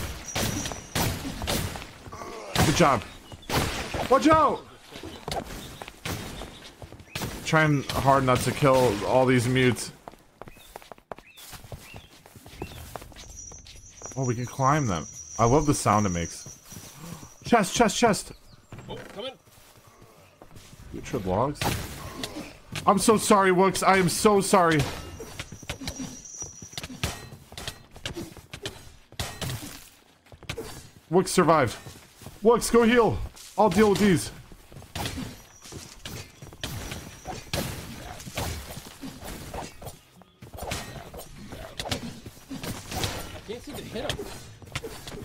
Good job. Watch out! Trying hard not to kill all these mutes. Oh, we can climb them. I love the sound it makes. Chest, chest, chest! Oh, come in. Future logs? I'm so sorry, Wooks. I am so sorry. Wooks survived. Wix, go heal. I'll deal with these.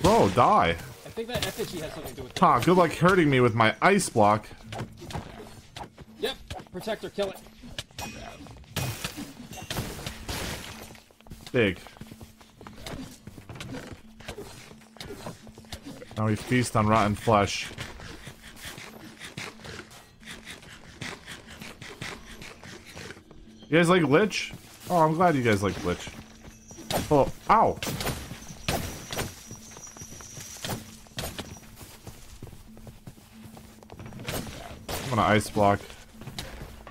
Bro, die. I think that effigy has something to do with Ha, good luck hurting me with my ice block. Yep, protect or kill it. Big. Now we feast on rotten flesh. You guys like Lich? Oh, I'm glad you guys like Lich. Oh, ow! I'm gonna ice block.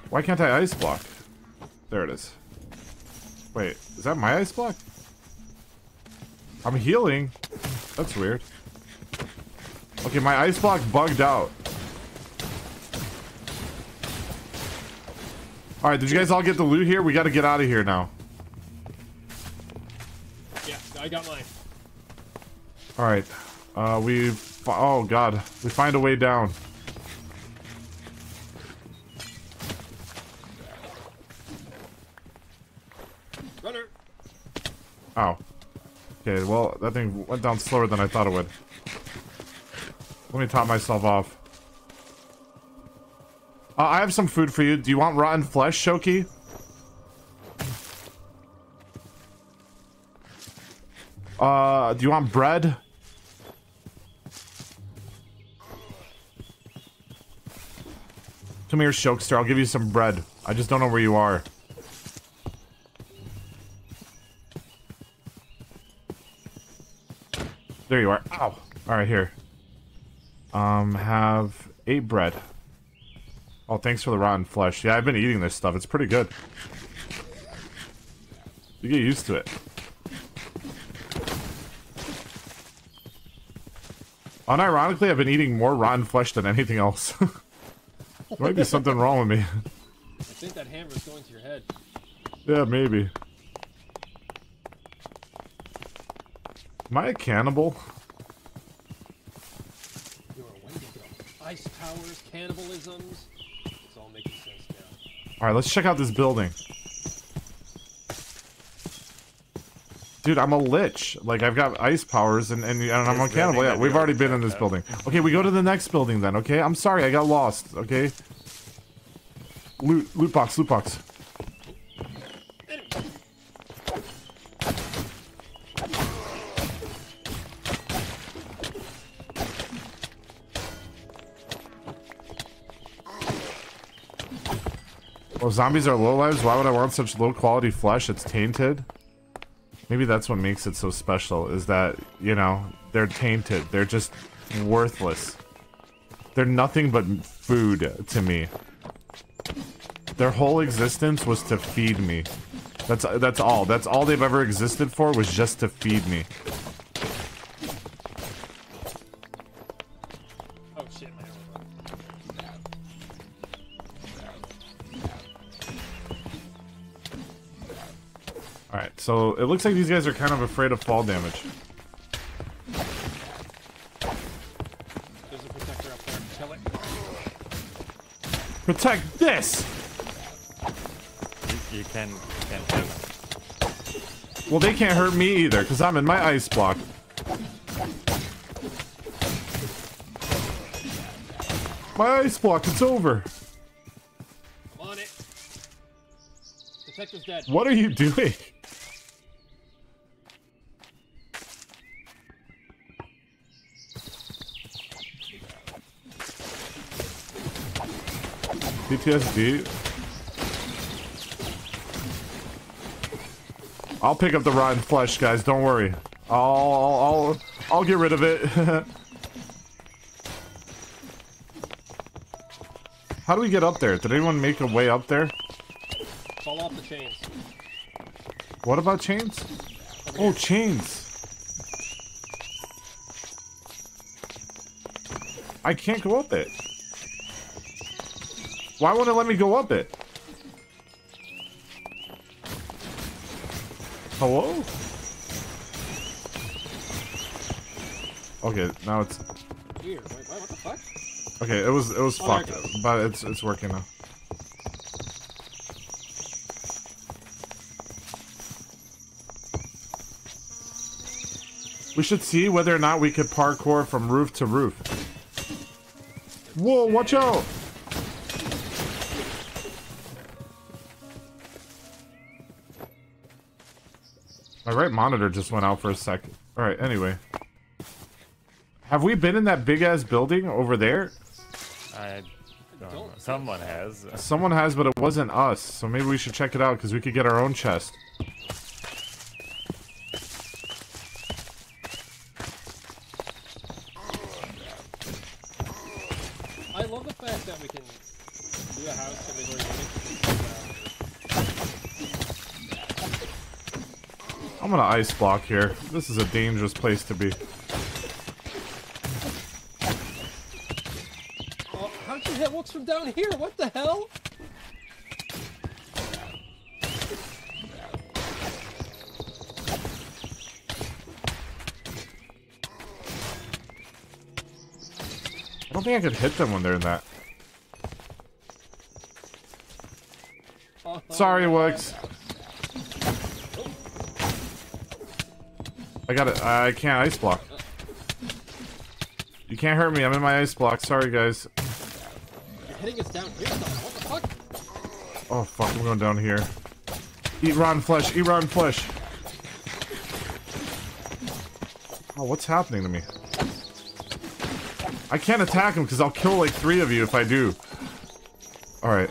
Why can't I ice block? There it is. Wait, is that my ice block? I'm healing. That's weird. Okay, my ice block bugged out. Alright, did you guys all get the loot here? We gotta get out of here now. Yeah, I got mine. Alright. Uh, we... Oh, God. We find a way down. Runner. Oh. Okay, well, that thing went down slower than I thought it would. Let me top myself off. Uh, I have some food for you. Do you want rotten flesh, Shoki? Uh, do you want bread? Come here, Shokester. I'll give you some bread. I just don't know where you are. There you are. Ow. Alright, here. Um, have eight bread. Oh, thanks for the rotten flesh. Yeah, I've been eating this stuff. It's pretty good. You get used to it. Unironically, I've been eating more rotten flesh than anything else. there might be something wrong with me. I think that hammer's going to your head. Yeah, maybe. Am I a cannibal? You're a Wendigo. Ice powers, cannibalisms. It's all making sense now. Alright, let's check out this building. Dude, I'm a lich. Like, I've got ice powers and, and, and I'm a cannibal. Yeah, we've already already been in this building. Okay, we go to the next building then, okay? I'm sorry, I got lost, okay? Loot, loot box, loot box. Zombies are low lives. Why would I want such low quality flesh? It's tainted. Maybe that's what makes it so special. Is that you know they're tainted. They're just worthless. They're nothing but food to me. Their whole existence was to feed me. That's that's all. That's all they've ever existed for was just to feed me. So it looks like these guys are kind of afraid of fall damage. There's a protector up there. Kill it. Protect this. You, you can, you can hit them. Well, they can't hurt me either because I'm in my ice block. My ice block, it's over. I'm on it. Protector's dead. What are you doing? PTSD. I'll pick up the rotten flesh, guys. Don't worry. I'll I'll I'll, I'll get rid of it. How do we get up there? Did anyone make a way up there? Fall off the chains. What about chains? Oh, chains. I can't go up it. Why won't it let me go up it? Hello? Okay, now it's Weird. Wait, what, the fuck? okay. It was it was Oh, fucked, it but it's it's working now. We should see whether or not we could parkour from roof to roof. Whoa, watch out! My right monitor just went out for a second. Alright, anyway. Have we been in that big ass building over there? I don't know. Someone has. Someone has, but it wasn't us. So maybe we should check it out because we could get our own chest. I love the fact that we can do a house inventory image. I'm gonna ice block here. This is a dangerous place to be. Oh, how'd you hit looks from down here? What the hell? I don't think I could hit them when they're in that. Uh-huh. Sorry, Wix. I got it. I can't ice block. You can't hurt me. I'm in my ice block. Sorry, guys. You're hitting us down here. What the fuck? Oh, fuck. I'm going down here. Eat rotten flesh. Eat rotten flesh. Oh, what's happening to me? I can't attack him because I'll kill like three of you if I do. Alright.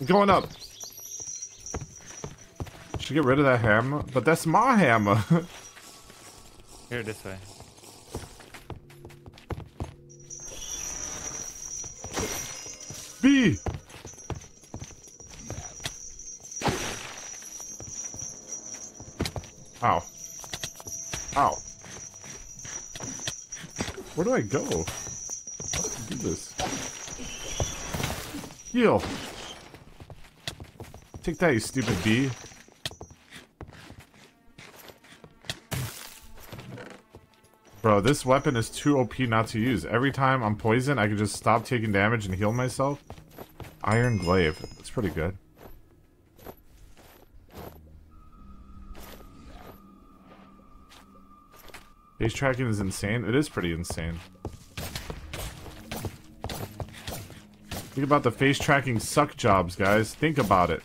I'm going up. Should get rid of that hammer, but that's my hammer. Here, this way. B. Ow. Ow. Where do I go? How do I do this? Heal. Take that, you stupid bee. Bro, this weapon is too OP not to use. Every time I'm poisoned, I can just stop taking damage and heal myself. Iron Glaive. That's pretty good. Face tracking is insane. It is pretty insane. Think about the face tracking suck jobs, guys. Think about it.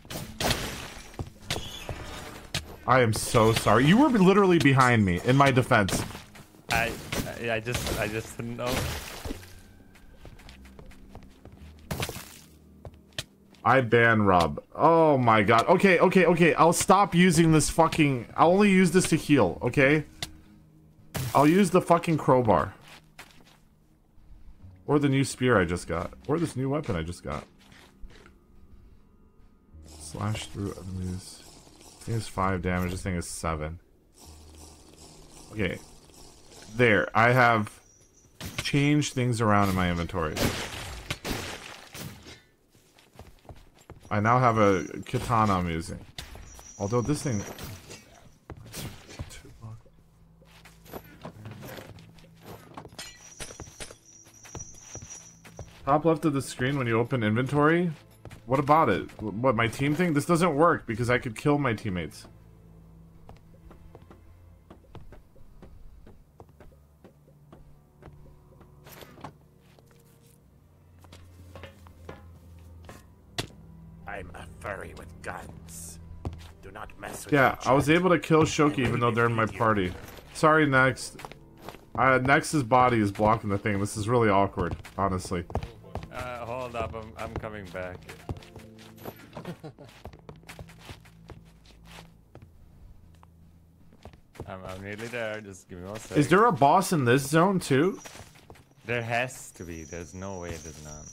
I am so sorry. You were literally behind me, in my defense. I, just, I just didn't know. I ban Rob. Oh my god. Okay, okay, okay. I'll stop using this fucking... I'll only use this to heal, okay? I'll use the fucking crowbar. Or the new spear I just got. Or this new weapon I just got. Slash through enemies. This thing is 5 damage. This thing is 7. Okay. There. I have changed things around in my inventory. I now have a katana I'm using. Although this thing... Top left of the screen when you open inventory? What about it? What, my team thing? This doesn't work because I could kill my teammates. Yeah, I was able to kill Shoki even though they're in my party. Sorry, Next. Uh, Next's body is blocking the thing. This is really awkward, honestly. Uh, hold up, I'm, I'm coming back. I'm, I'm nearly there, just give me one second. Is there a boss in this zone too? There has to be, there's no way there's not.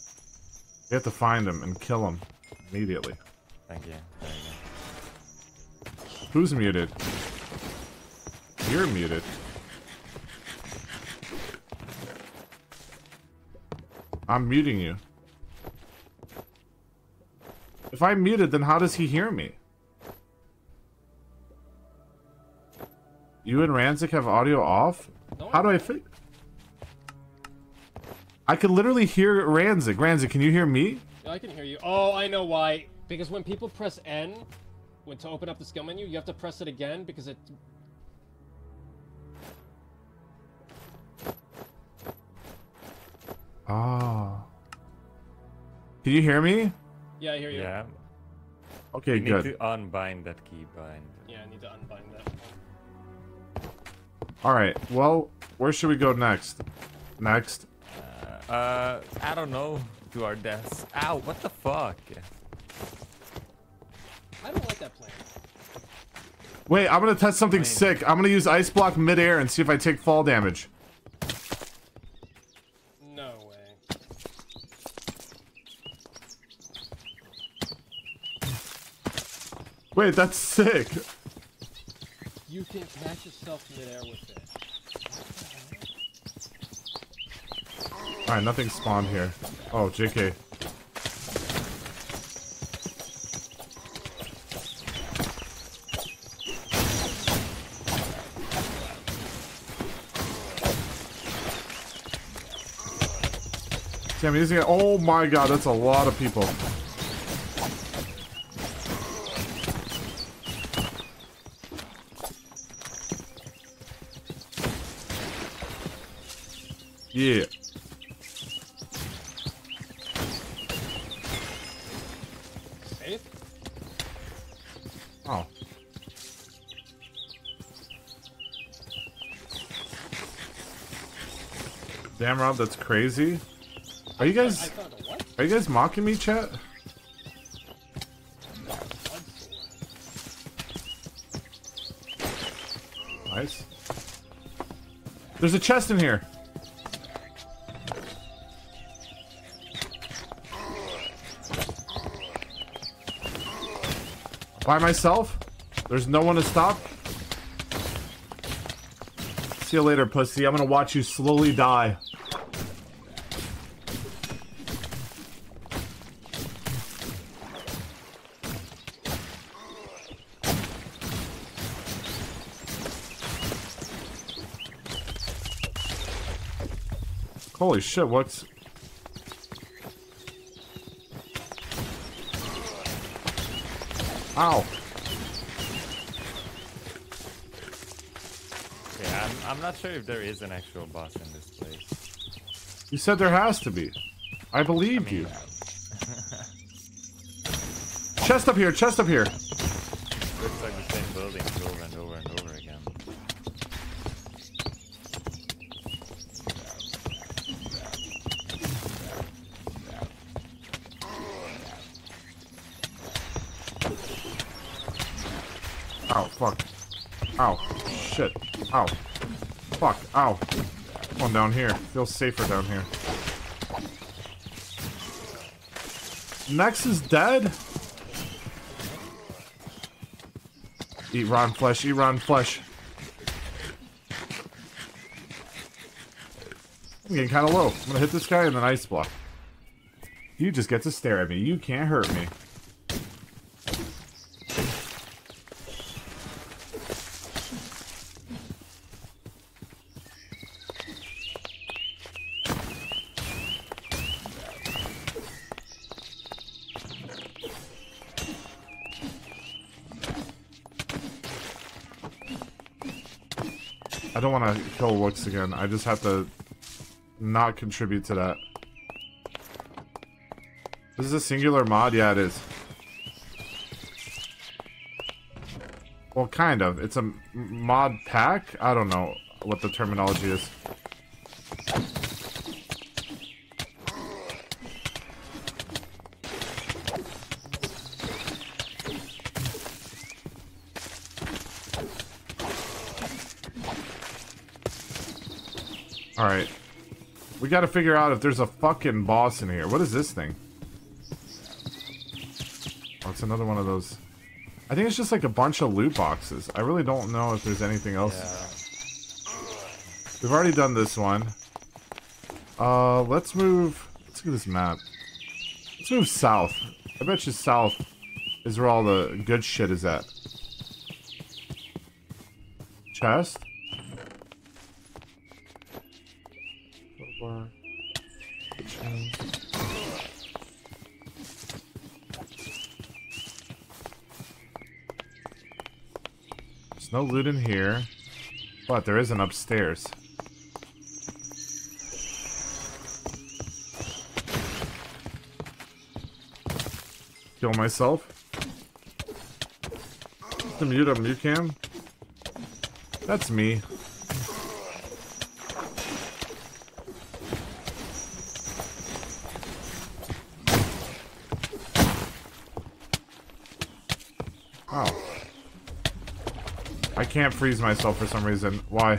You have to find him and kill him immediately. Thank you. Who's muted? You're muted. I'm muting you. If I'm muted, then how does he hear me? You and Ranzik have audio off? How do I fit? I could literally hear Ranzik. Ranzik, can you hear me? I can hear you. Oh, I know why. Because when people press N, when to open up the skill menu, you have to press it again because it. Ah. Can you hear me? Yeah, I hear you. Yeah. Okay, you good. need to unbind that keybind. Yeah, I need to unbind that. All right. Well, where should we go next? Next. Uh, uh, I don't know. To our deaths. Ow! What the fuck? I don't like that plan. Wait, I'm gonna test something sick. I'm gonna use ice block midair and see if I take fall damage. No way. Wait, that's sick. You can catch yourself midair with it. All right, nothing spawned here. Oh, JK. Damn, he's gonna. Oh my god, that's a lot of people. Yeah. Oh. Damn, Rob, that's crazy. Are you guys? I found a what? Are you guys mocking me, chat? Nice. There's a chest in here. By myself? There's no one to stop? See you later, pussy. I'm gonna watch you slowly die. Holy shit, what's... Ow. Yeah, I'm, I'm not sure if there is an actual boss in this place. You said there has to be. I believed you. Chest up here, chest up here. Looks like the same building over and over and over again. Ow, fuck. Ow. Shit. Ow. Fuck. Ow. One down here. Feels safer down here. Nex is dead? Eat rotten flesh, eat rotten flesh. I'm getting kind of low. I'm gonna hit this guy and then ice block. You just get to stare at me. You can't hurt me. I don't want to kill looks again. I just have to not contribute to that. This is a singular mod? Yeah, it is. Well, kind of. It's a mod pack? I don't know what the terminology is. Alright. We gotta figure out if there's a fucking boss in here. What is this thing? Oh, it's another one of those. I think it's just like a bunch of loot boxes. I really don't know if there's anything else. We've already done this one. Uh, let's move... Let's look at this map. Let's move south. I bet you south is where all the good shit is at. Chest? There's no loot in here. But there is an upstairs. Kill myself. To mute a mute cam. That's me. Can't freeze myself for some reason. Why?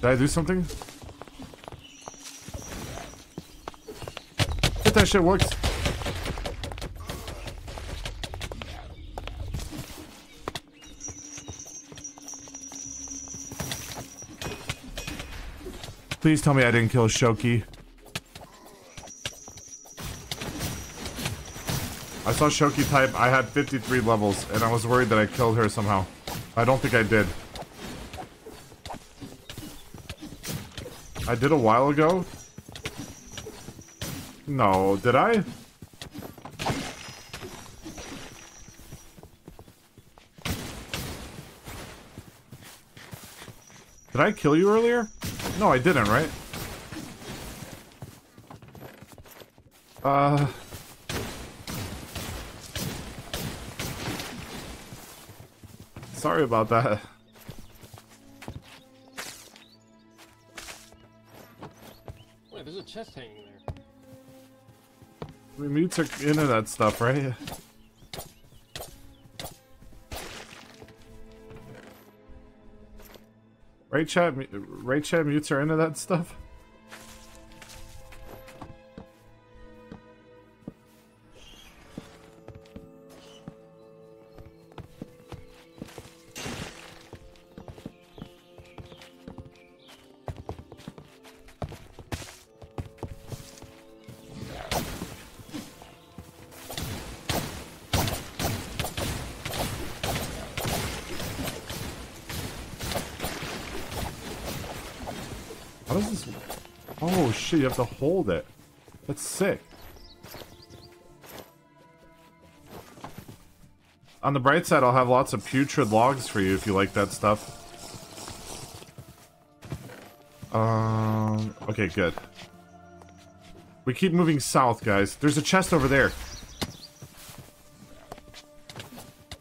Did I do something? Get that shit works. Please tell me I didn't kill Shoki. I saw Shoki type, I had 53 levels, and I was worried that I killed her somehow. I don't think I did. I did a while ago? No, did I? Did I kill you earlier? No, I didn't, right? Uh... Sorry about that. Wait, there's a chest hanging there. I mean, mutes are into that stuff, right? Right chat, right chat mutes are into that stuff? You have to hold it. That's sick. On the bright side, I'll have lots of putrid logs for you if you like that stuff. Um, okay, good. We keep moving south, guys. There's a chest over there.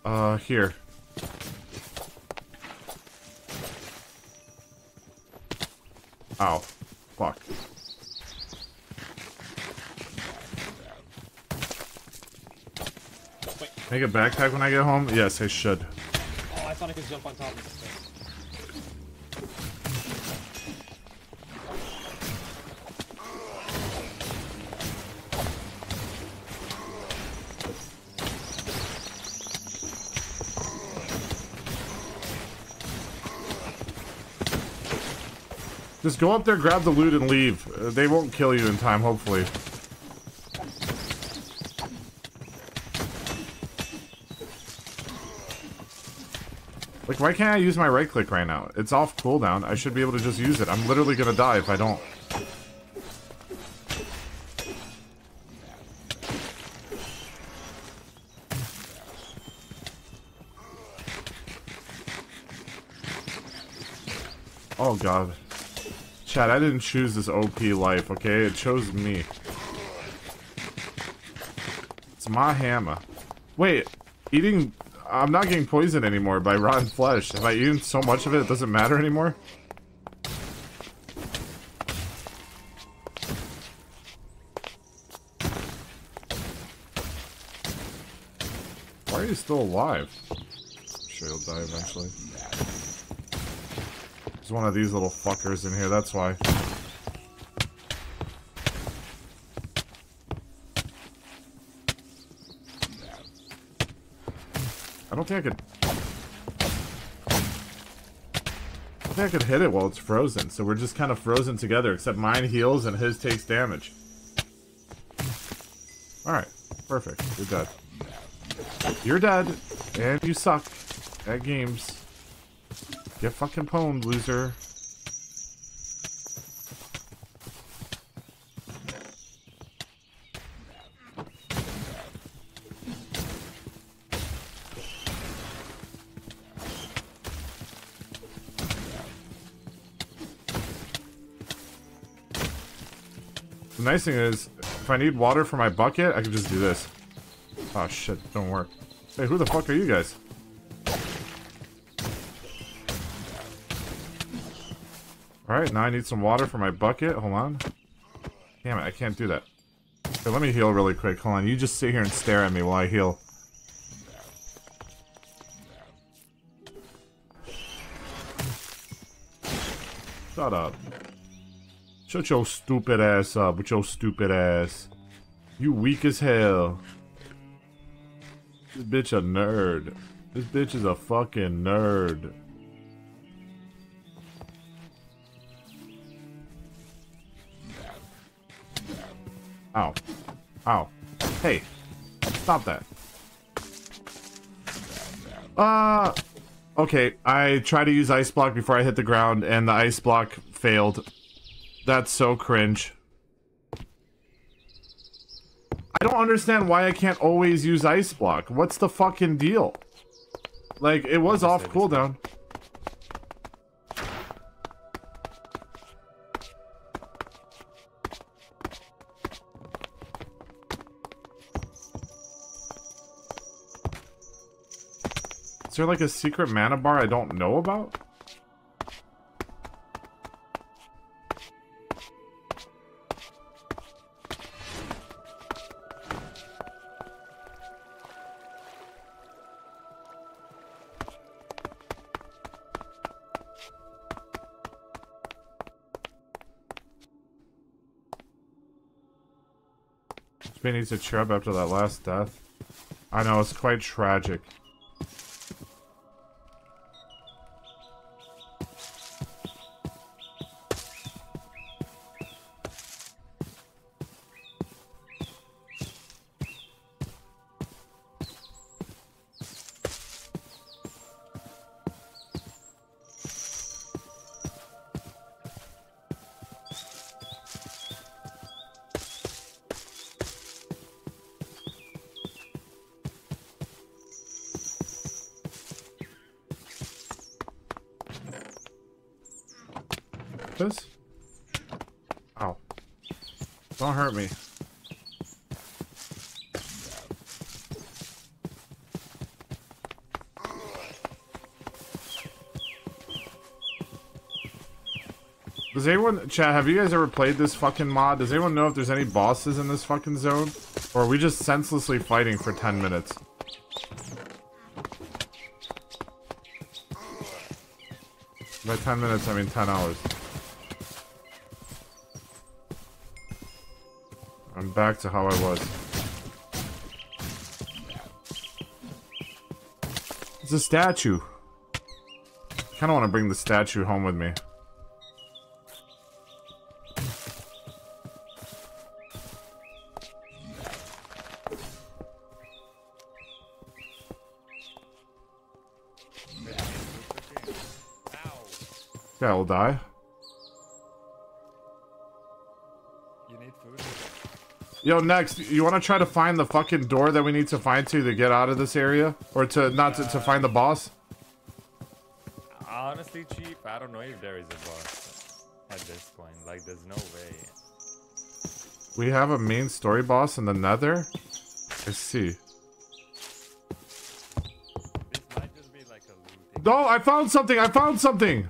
Uh, here. Ow. Fuck. Make a backpack when I get home? Yes, I should. Oh, I thought I could jump on top of this thing. Just go up there, grab the loot, and leave. Uh, they won't kill you in time, hopefully. Like, why can't I use my right click right now? It's off cooldown. I should be able to just use it. I'm literally gonna die if I don't. Oh god. Chad, I didn't choose this OP life, okay? It chose me. It's my hammer. Wait, eating... I'm not getting poisoned anymore by rotten flesh. Have I eaten so much of it, it doesn't matter anymore? Why are you still alive? I'm Sure you'll die eventually. There's one of these little fuckers in here, that's why. I. I think I could hit it while it's frozen, so we're just kind of frozen together, except mine heals and his takes damage. Alright, perfect. You're dead. You're dead, and you suck at games. Get fucking pwned, loser. Nice thing is, if I need water for my bucket, I can just do this. Oh shit, don't work. Hey, who the fuck are you guys? Alright, now I need some water for my bucket. Hold on. Damn it, I can't do that. Okay, let me heal really quick. Hold on, you just sit here and stare at me while I heal. Shut up. Shut your stupid ass up with your stupid ass. You weak as hell. This bitch a nerd. This bitch is a fucking nerd. Ow. Ow. Hey. Stop that. Uh... Okay, I tried to use ice block before I hit the ground, and the ice block failed. That's so cringe. I don't understand why I can't always use ice block. What's the fucking deal? Like, it was off cooldown. Is there like a secret mana bar I don't know about? Needs to cheer up after that last death. I know, it's quite tragic. This? Ow. Don't hurt me. Does anyone, chat, have you guys ever played this fucking mod? Does anyone know if there's any bosses in this fucking zone? Or are we just senselessly fighting for 10 minutes? By 10 minutes, I mean 10 hours. Back to how I was. It's a statue. I kind of want to bring the statue home with me. Yeah, will die. Yo, next, you want to try to find the fucking door that we need to find to to get out of this area? Or to, not to, to find the boss? Honestly, Chief, I don't know if there is a boss at this point. Like, there's no way. We have a main story boss in the nether? I see. No, I found something! I found something!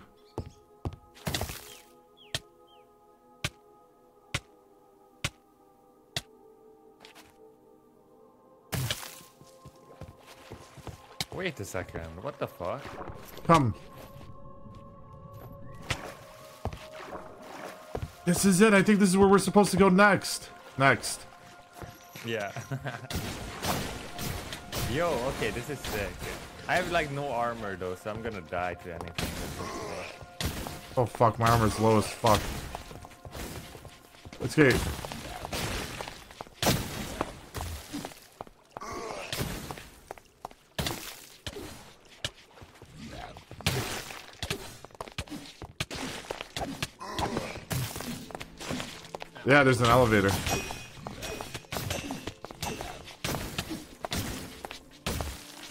Wait a second. What the fuck? Come. This is it. I think this is where we're supposed to go next. Next. Yeah. Yo, okay, this is sick. I have like no armor though, so I'm gonna die to anything. that looks rough. Oh fuck, my armor's low as fuck. Let's get. Yeah, there's an elevator.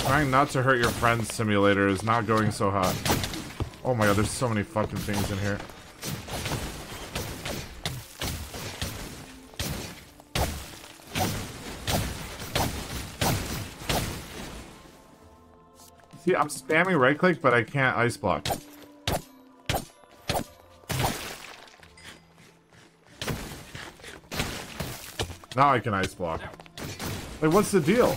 Trying not to hurt your friend's simulator is not going so hot. Oh my god, there's so many fucking things in here. See, I'm spamming right click, but I can't ice block. Now I can ice block. Like, what's the deal?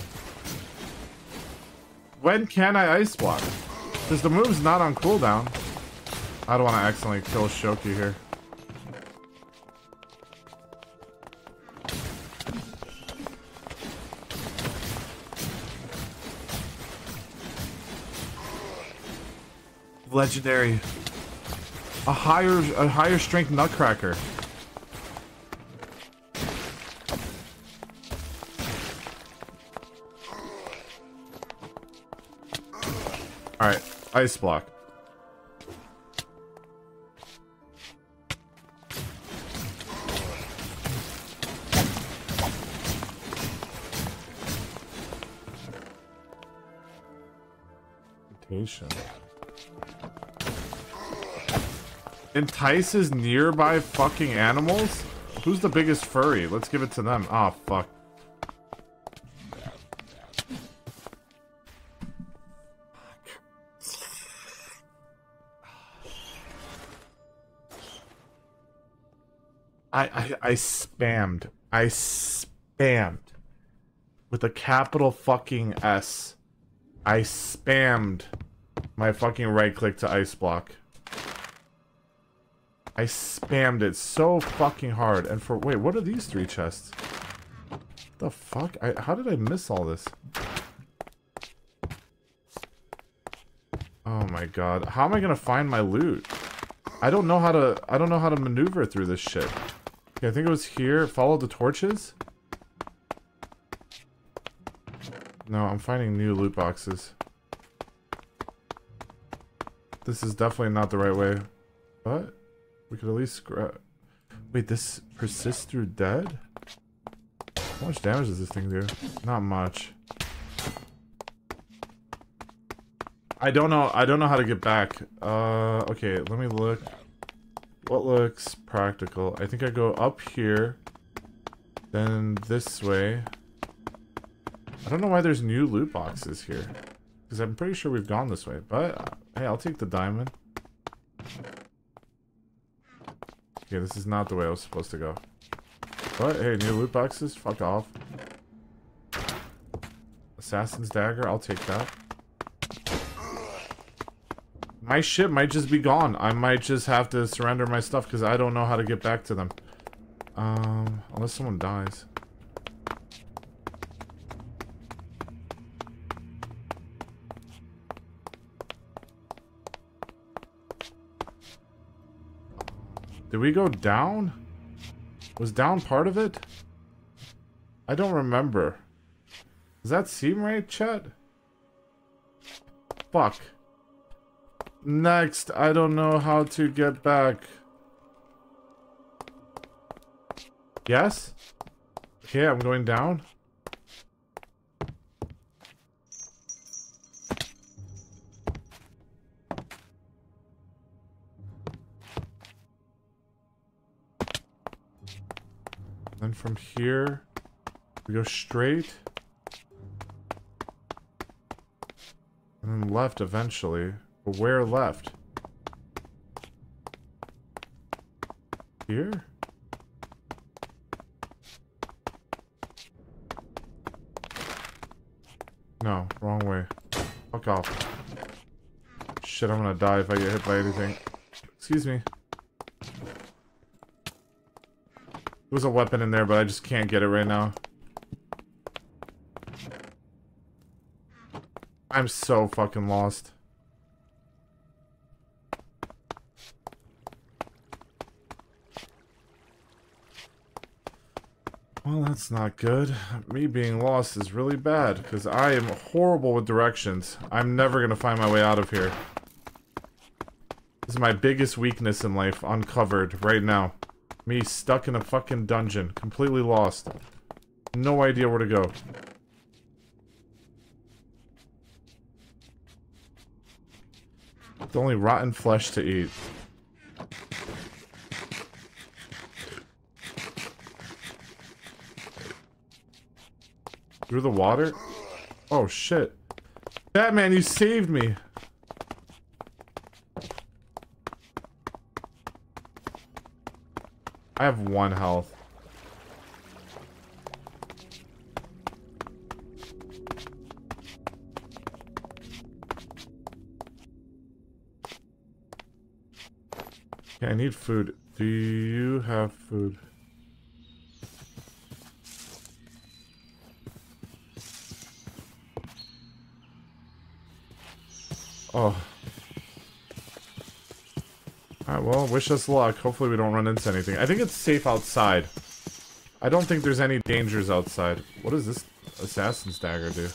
When can I ice block? Because the move's not on cooldown. I don't want to accidentally kill Shoki here. Legendary. A higher a higher strength nutcracker. Ice block. Mutation. Entices nearby fucking animals? Who's the biggest furry? Let's give it to them. Oh, fuck. I, I I spammed. I spammed with a capital fucking S. I spammed my fucking right click to ice block. I spammed it so fucking hard. And for wait, what are these three chests? The fuck? I how did I miss all this? Oh my god. How am I gonna find my loot? I don't know how to I don't know how to maneuver through this shit. Okay, I think it was here. Follow the torches? No, I'm finding new loot boxes. This is definitely not the right way. But we could at least. Wait, this persists through dead? How much damage does this thing do? Not much. I don't know. I don't know how to get back. Uh, okay, let me look. What looks practical? I think I go up here, then this way. I don't know why there's new loot boxes here. Because I'm pretty sure we've gone this way. But, uh, hey, I'll take the diamond. Okay, this is not the way I was supposed to go. But, hey, new loot boxes? Fuck off. Assassin's Dagger, I'll take that. My ship might just be gone. I might just have to surrender my stuff because I don't know how to get back to them. Um, unless someone dies. Did we go down? Was down part of it? I don't remember. Does that seem right, Chet? Fuck. Next, I don't know how to get back. Yes? Okay, I'm going down. Then from here, we go straight. And then left eventually. Where left? Here? No, wrong way. Fuck off. Shit, I'm gonna die if I get hit by anything. Excuse me. There was a weapon in there, but I just can't get it right now. I'm so fucking lost. Well, that's not good. Me being lost is really bad, because I am horrible with directions. I'm never going to find my way out of here. This is my biggest weakness in life, uncovered, right now. Me stuck in a fucking dungeon, completely lost. No idea where to go. It's only rotten flesh to eat. Through the water? Oh shit. Batman, you saved me. I have one health. Okay, I need food. Do you have food? Wish us luck. Hopefully we don't run into anything. I think it's safe outside. I don't think there's any dangers outside. What does this assassin's dagger do?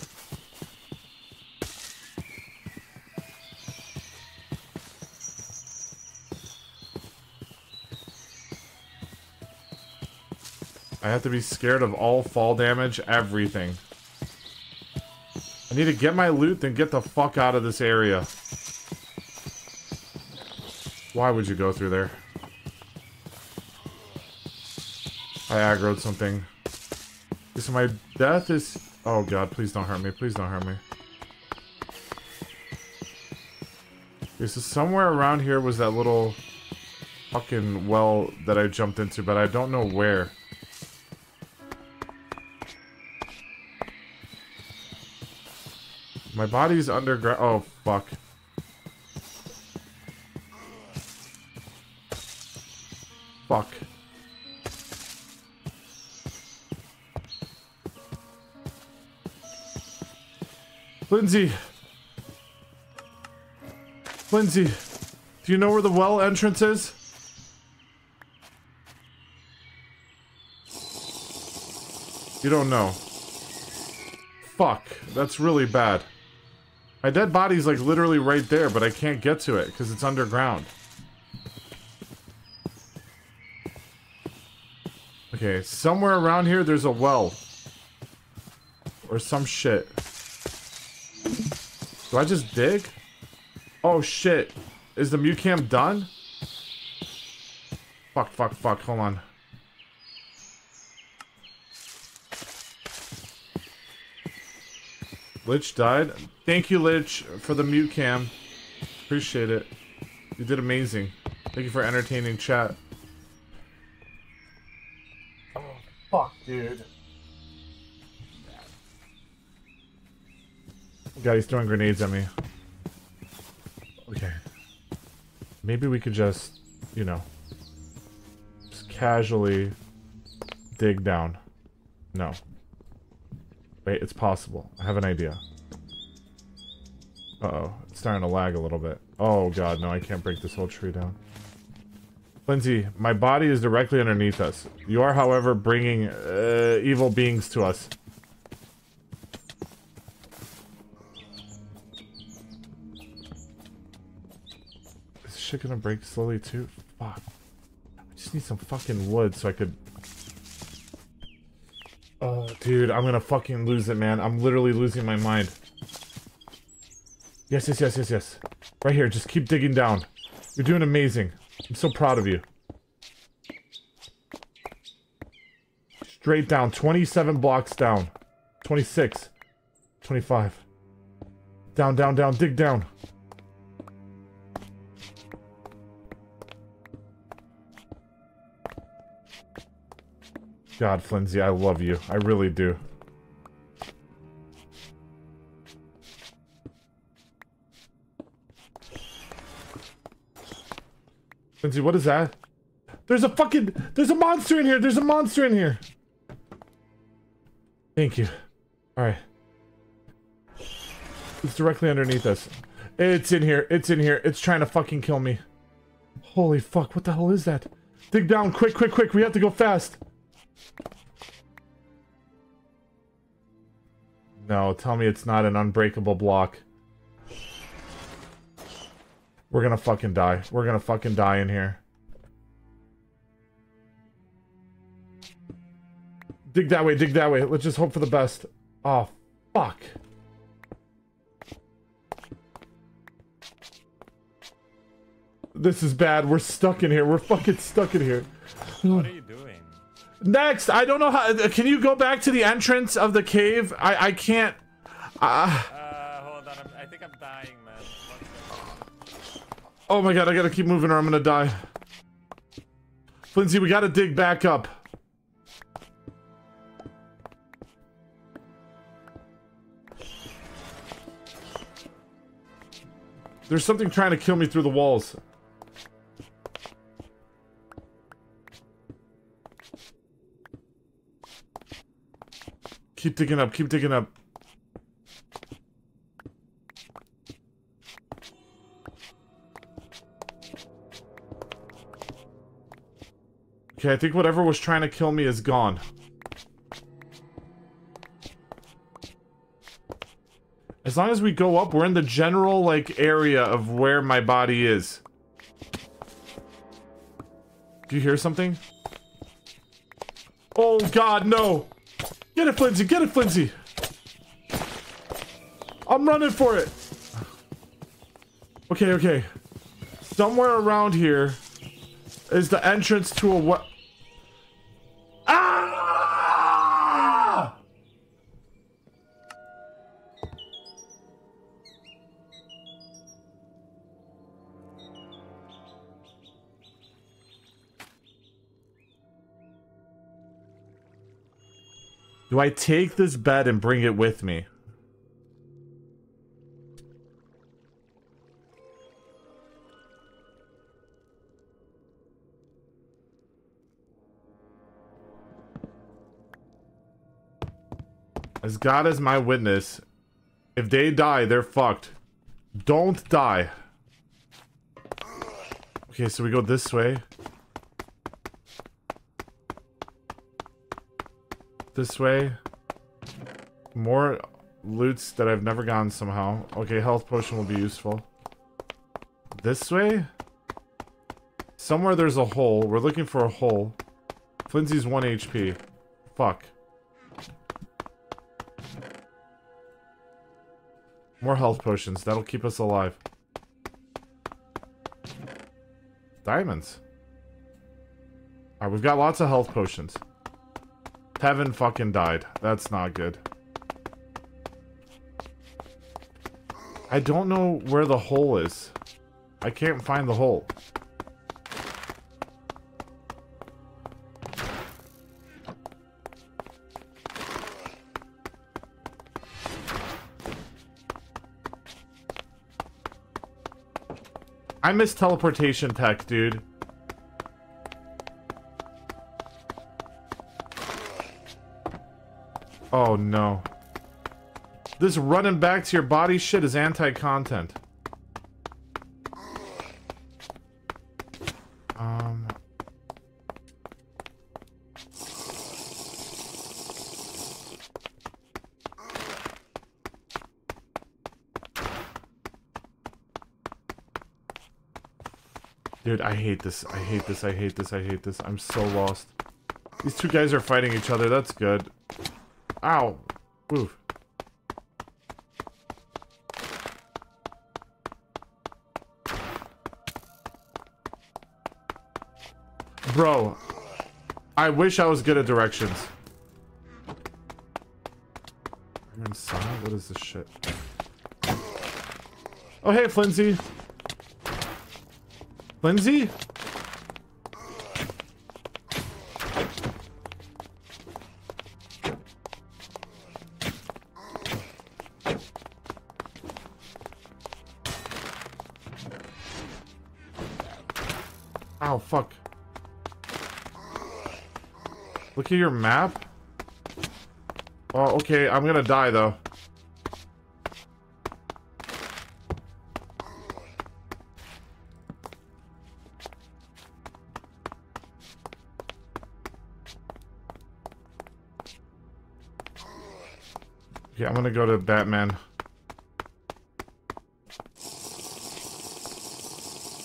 I have to be scared of all fall damage, everything. I need to get my loot, then get the fuck out of this area. Why would you go through there? I aggroed something. So my death is... Oh god, please don't hurt me. Please don't hurt me. Okay, so somewhere around here was that little fucking well that I jumped into, but I don't know where. My body's underground. Oh. Fuck. Lindsay. Lindsay. Do you know where the well entrance is? You don't know. Fuck. That's really bad. My dead body's like literally right there, but I can't get to it because it's underground. Okay, somewhere around here there's a well. Or some shit. Do I just dig? Oh shit. Is the Mucam done? Fuck, fuck, fuck, hold on. Lich died. Thank you, Lich, for the mute cam. Appreciate it. You did amazing. Thank you for entertaining chat. Oh, fuck, dude. God, he's throwing grenades at me. Okay. Maybe we could just, you know, just casually dig down. No. Wait, it's possible. I have an idea. Uh-oh. It's starting to lag a little bit. Oh god, no, I can't break this whole tree down. Lindsay, my body is directly underneath us. You are, however, bringing uh, evil beings to us. Shit gonna break slowly too? Fuck. I just need some fucking wood so I could... Oh, dude, I'm gonna fucking lose it, man. I'm literally losing my mind. Yes, yes, yes, yes, yes. Right here, just keep digging down. You're doing amazing. I'm so proud of you. Straight down, 27 blocks down. 26. 25. Down, down, down, dig down. God, Flinzy, I love you. I really do. Lindsay, what is that? There's a fucking... There's a monster in here! There's a monster in here! Thank you. Alright. It's directly underneath us. It's in here. It's in here. It's trying to fucking kill me. Holy fuck, what the hell is that? Dig down, quick, quick, quick. We have to go fast. No, tell me it's not an unbreakable block. We're gonna fucking die. We're gonna fucking die in here. Dig that way, dig that way. Let's just hope for the best. Oh, fuck. This is bad. We're stuck in here. We're fucking stuck in here. Hmm. Next, I don't know how. Can you go back to the entrance of the cave? I I can't. Uh, Uh, hold on. I think I'm, dying, man. Oh my god, I gotta keep moving or I'm gonna die. Flinzy, we gotta dig back up. There's something trying to kill me through the walls. Keep digging up, keep digging up. Okay, I think whatever was trying to kill me is gone. As long as we go up, we're in the general, like, area of where my body is. Do you hear something? Oh, God, no! Get it, Flinzy! Get it, Flinzy! I'm running for it! Okay, okay. Somewhere around here is the entrance to a what? Do I take this bed and bring it with me? As God is my witness, if they die, they're fucked. Don't die. Okay, so we go this way. This way. More loots that I've never gotten somehow. Okay, health potion will be useful. This way? Somewhere there's a hole. We're looking for a hole. Flinzy's 1 HP. Fuck. More health potions. That'll keep us alive. Diamonds. Alright, we've got lots of health potions. Heaven fucking died. That's not good. I don't know where the hole is. I can't find the hole. I miss teleportation tech, dude. Oh no. This running back to your body shit is anti-content. Um... Dude, I hate this. I hate this. I hate this. I hate this. I'm so lost. These two guys are fighting each other. That's good. Ow. Oof. Bro. I wish I was good at directions. What is this shit? Oh, hey, Flinzy. Lindsay? Fuck. Look at your map. Oh, okay, I'm gonna die, though. Yeah, I'm gonna go to Batman.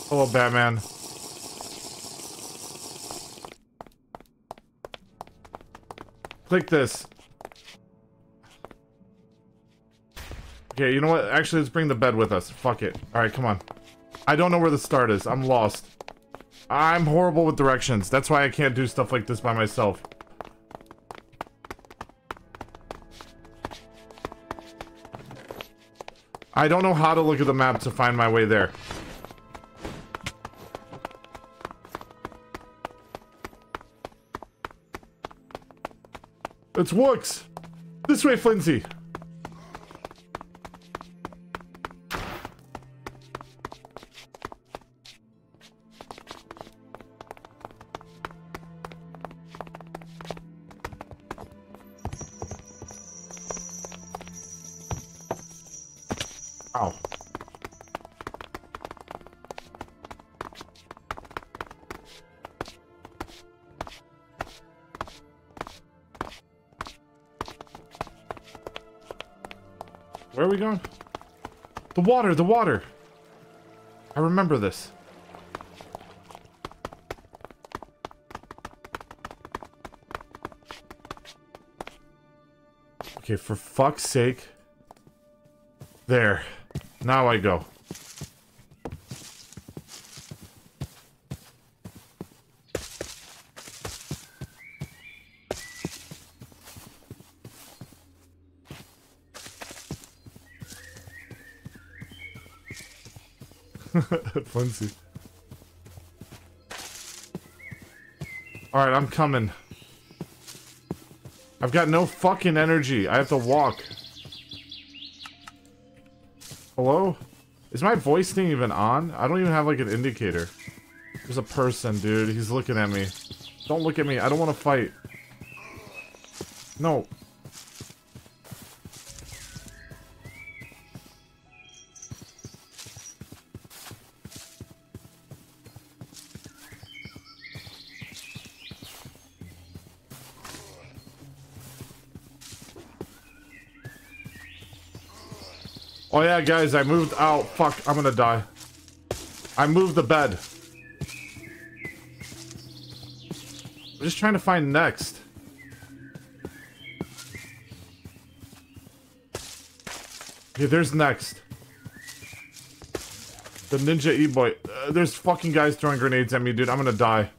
Hello, Batman. Click this. Okay, you know what? Actually, let's bring the bed with us. Fuck it. Alright, come on. I don't know where the start is. I'm lost. I'm horrible with directions. That's why I can't do stuff like this by myself. I don't know how to look at the map to find my way there. It's works! This way, Flinzy! Going? The water, the water. I remember this. Okay, for fuck's sake. There. Now I go. Flinzy. Alright, I'm coming. I've got no fucking energy. I have to walk. Hello? Is my voice thing even on? I don't even have like an indicator. There's a person, dude. He's looking at me. Don't look at me. I don't want to fight. No. Guys, I moved out. Fuck, I'm gonna die. I moved the bed. I'm just trying to find next. Okay, there's next. The ninja e-boy. Uh, there's fucking guys throwing grenades at me, dude. I'm gonna die.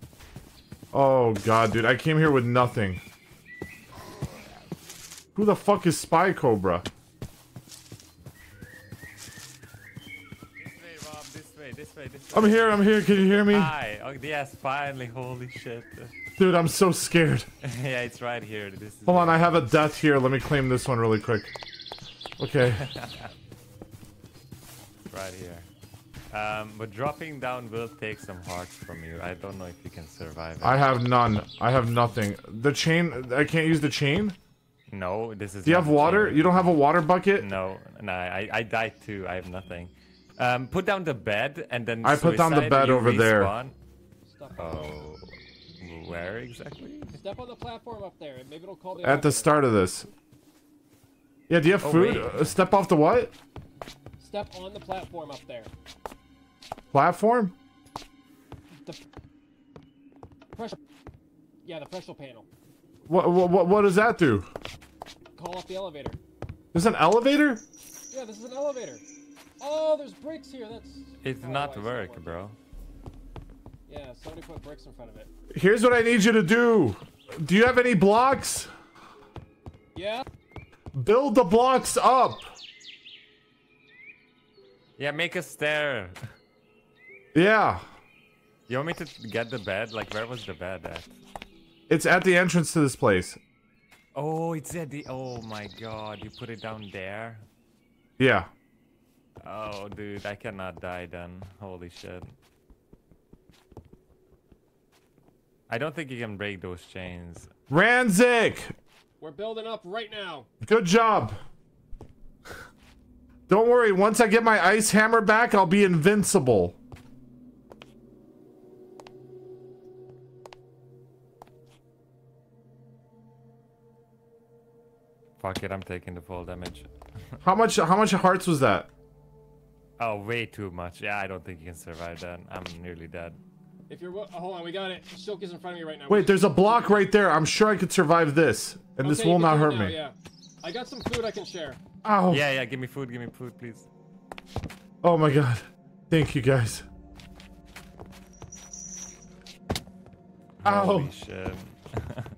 Oh god, dude. I came here with nothing. Who the fuck is Spy Cobra? I'm here, I'm here. Can you hear me? Hi. Oh, yes, finally. Holy shit. Dude, I'm so scared. yeah, it's right here. This is Hold on, I have a death here. Let me claim this one really quick. Okay. right here. Um, but dropping down will take some hearts from you. I don't know if you can survive it. I have none. I have nothing. The chain, I can't use the chain? No, this is. Do you have water? chain. You don't have a water bucket? No, no, I, I died too. I have nothing. Um, put down the bed and then. I put down the bed you over there. Oh, where exactly? Step on the platform up there, and maybe it'll call the. At the start of this. Yeah, do you have Oh, food? Uh, step off the what? Step on the platform up there. Platform? The pressure. Yeah, the pressure panel. What, what, what, what does that do? Call off the elevator. There's an elevator? Yeah, this is an elevator. Oh, there's bricks here. That's. It did oh, not why is that work, working? bro. Yeah, somebody put bricks in front of it. Here's what I need you to do. Do you have any blocks? Yeah. Build the blocks up. Yeah, make a stair. Yeah. You want me to get the bed? Like, where was the bed at? It's at the entrance to this place. Oh, it's at the. Oh my god, you put it down there? Yeah. Oh, dude, I cannot die then. Holy shit. I don't think you can break those chains. Ranzik! We're building up right now. Good job. Don't worry, once I get my ice hammer back, I'll be invincible. Fuck it, I'm taking the full damage. How much how much hearts was that? Oh, way too much. Yeah, I don't think you can survive that. I'm nearly dead. If you're, wi- oh, hold on, we got it. Shulk is in front of me right now. Wait, there's a block right there. I'm sure I could survive this. And this Okay, you will not hurt now, me. Yeah. I got some food I can share. Oh. Yeah, yeah, give me food, give me food, please. Oh my god. Thank you guys. Ow. Shit.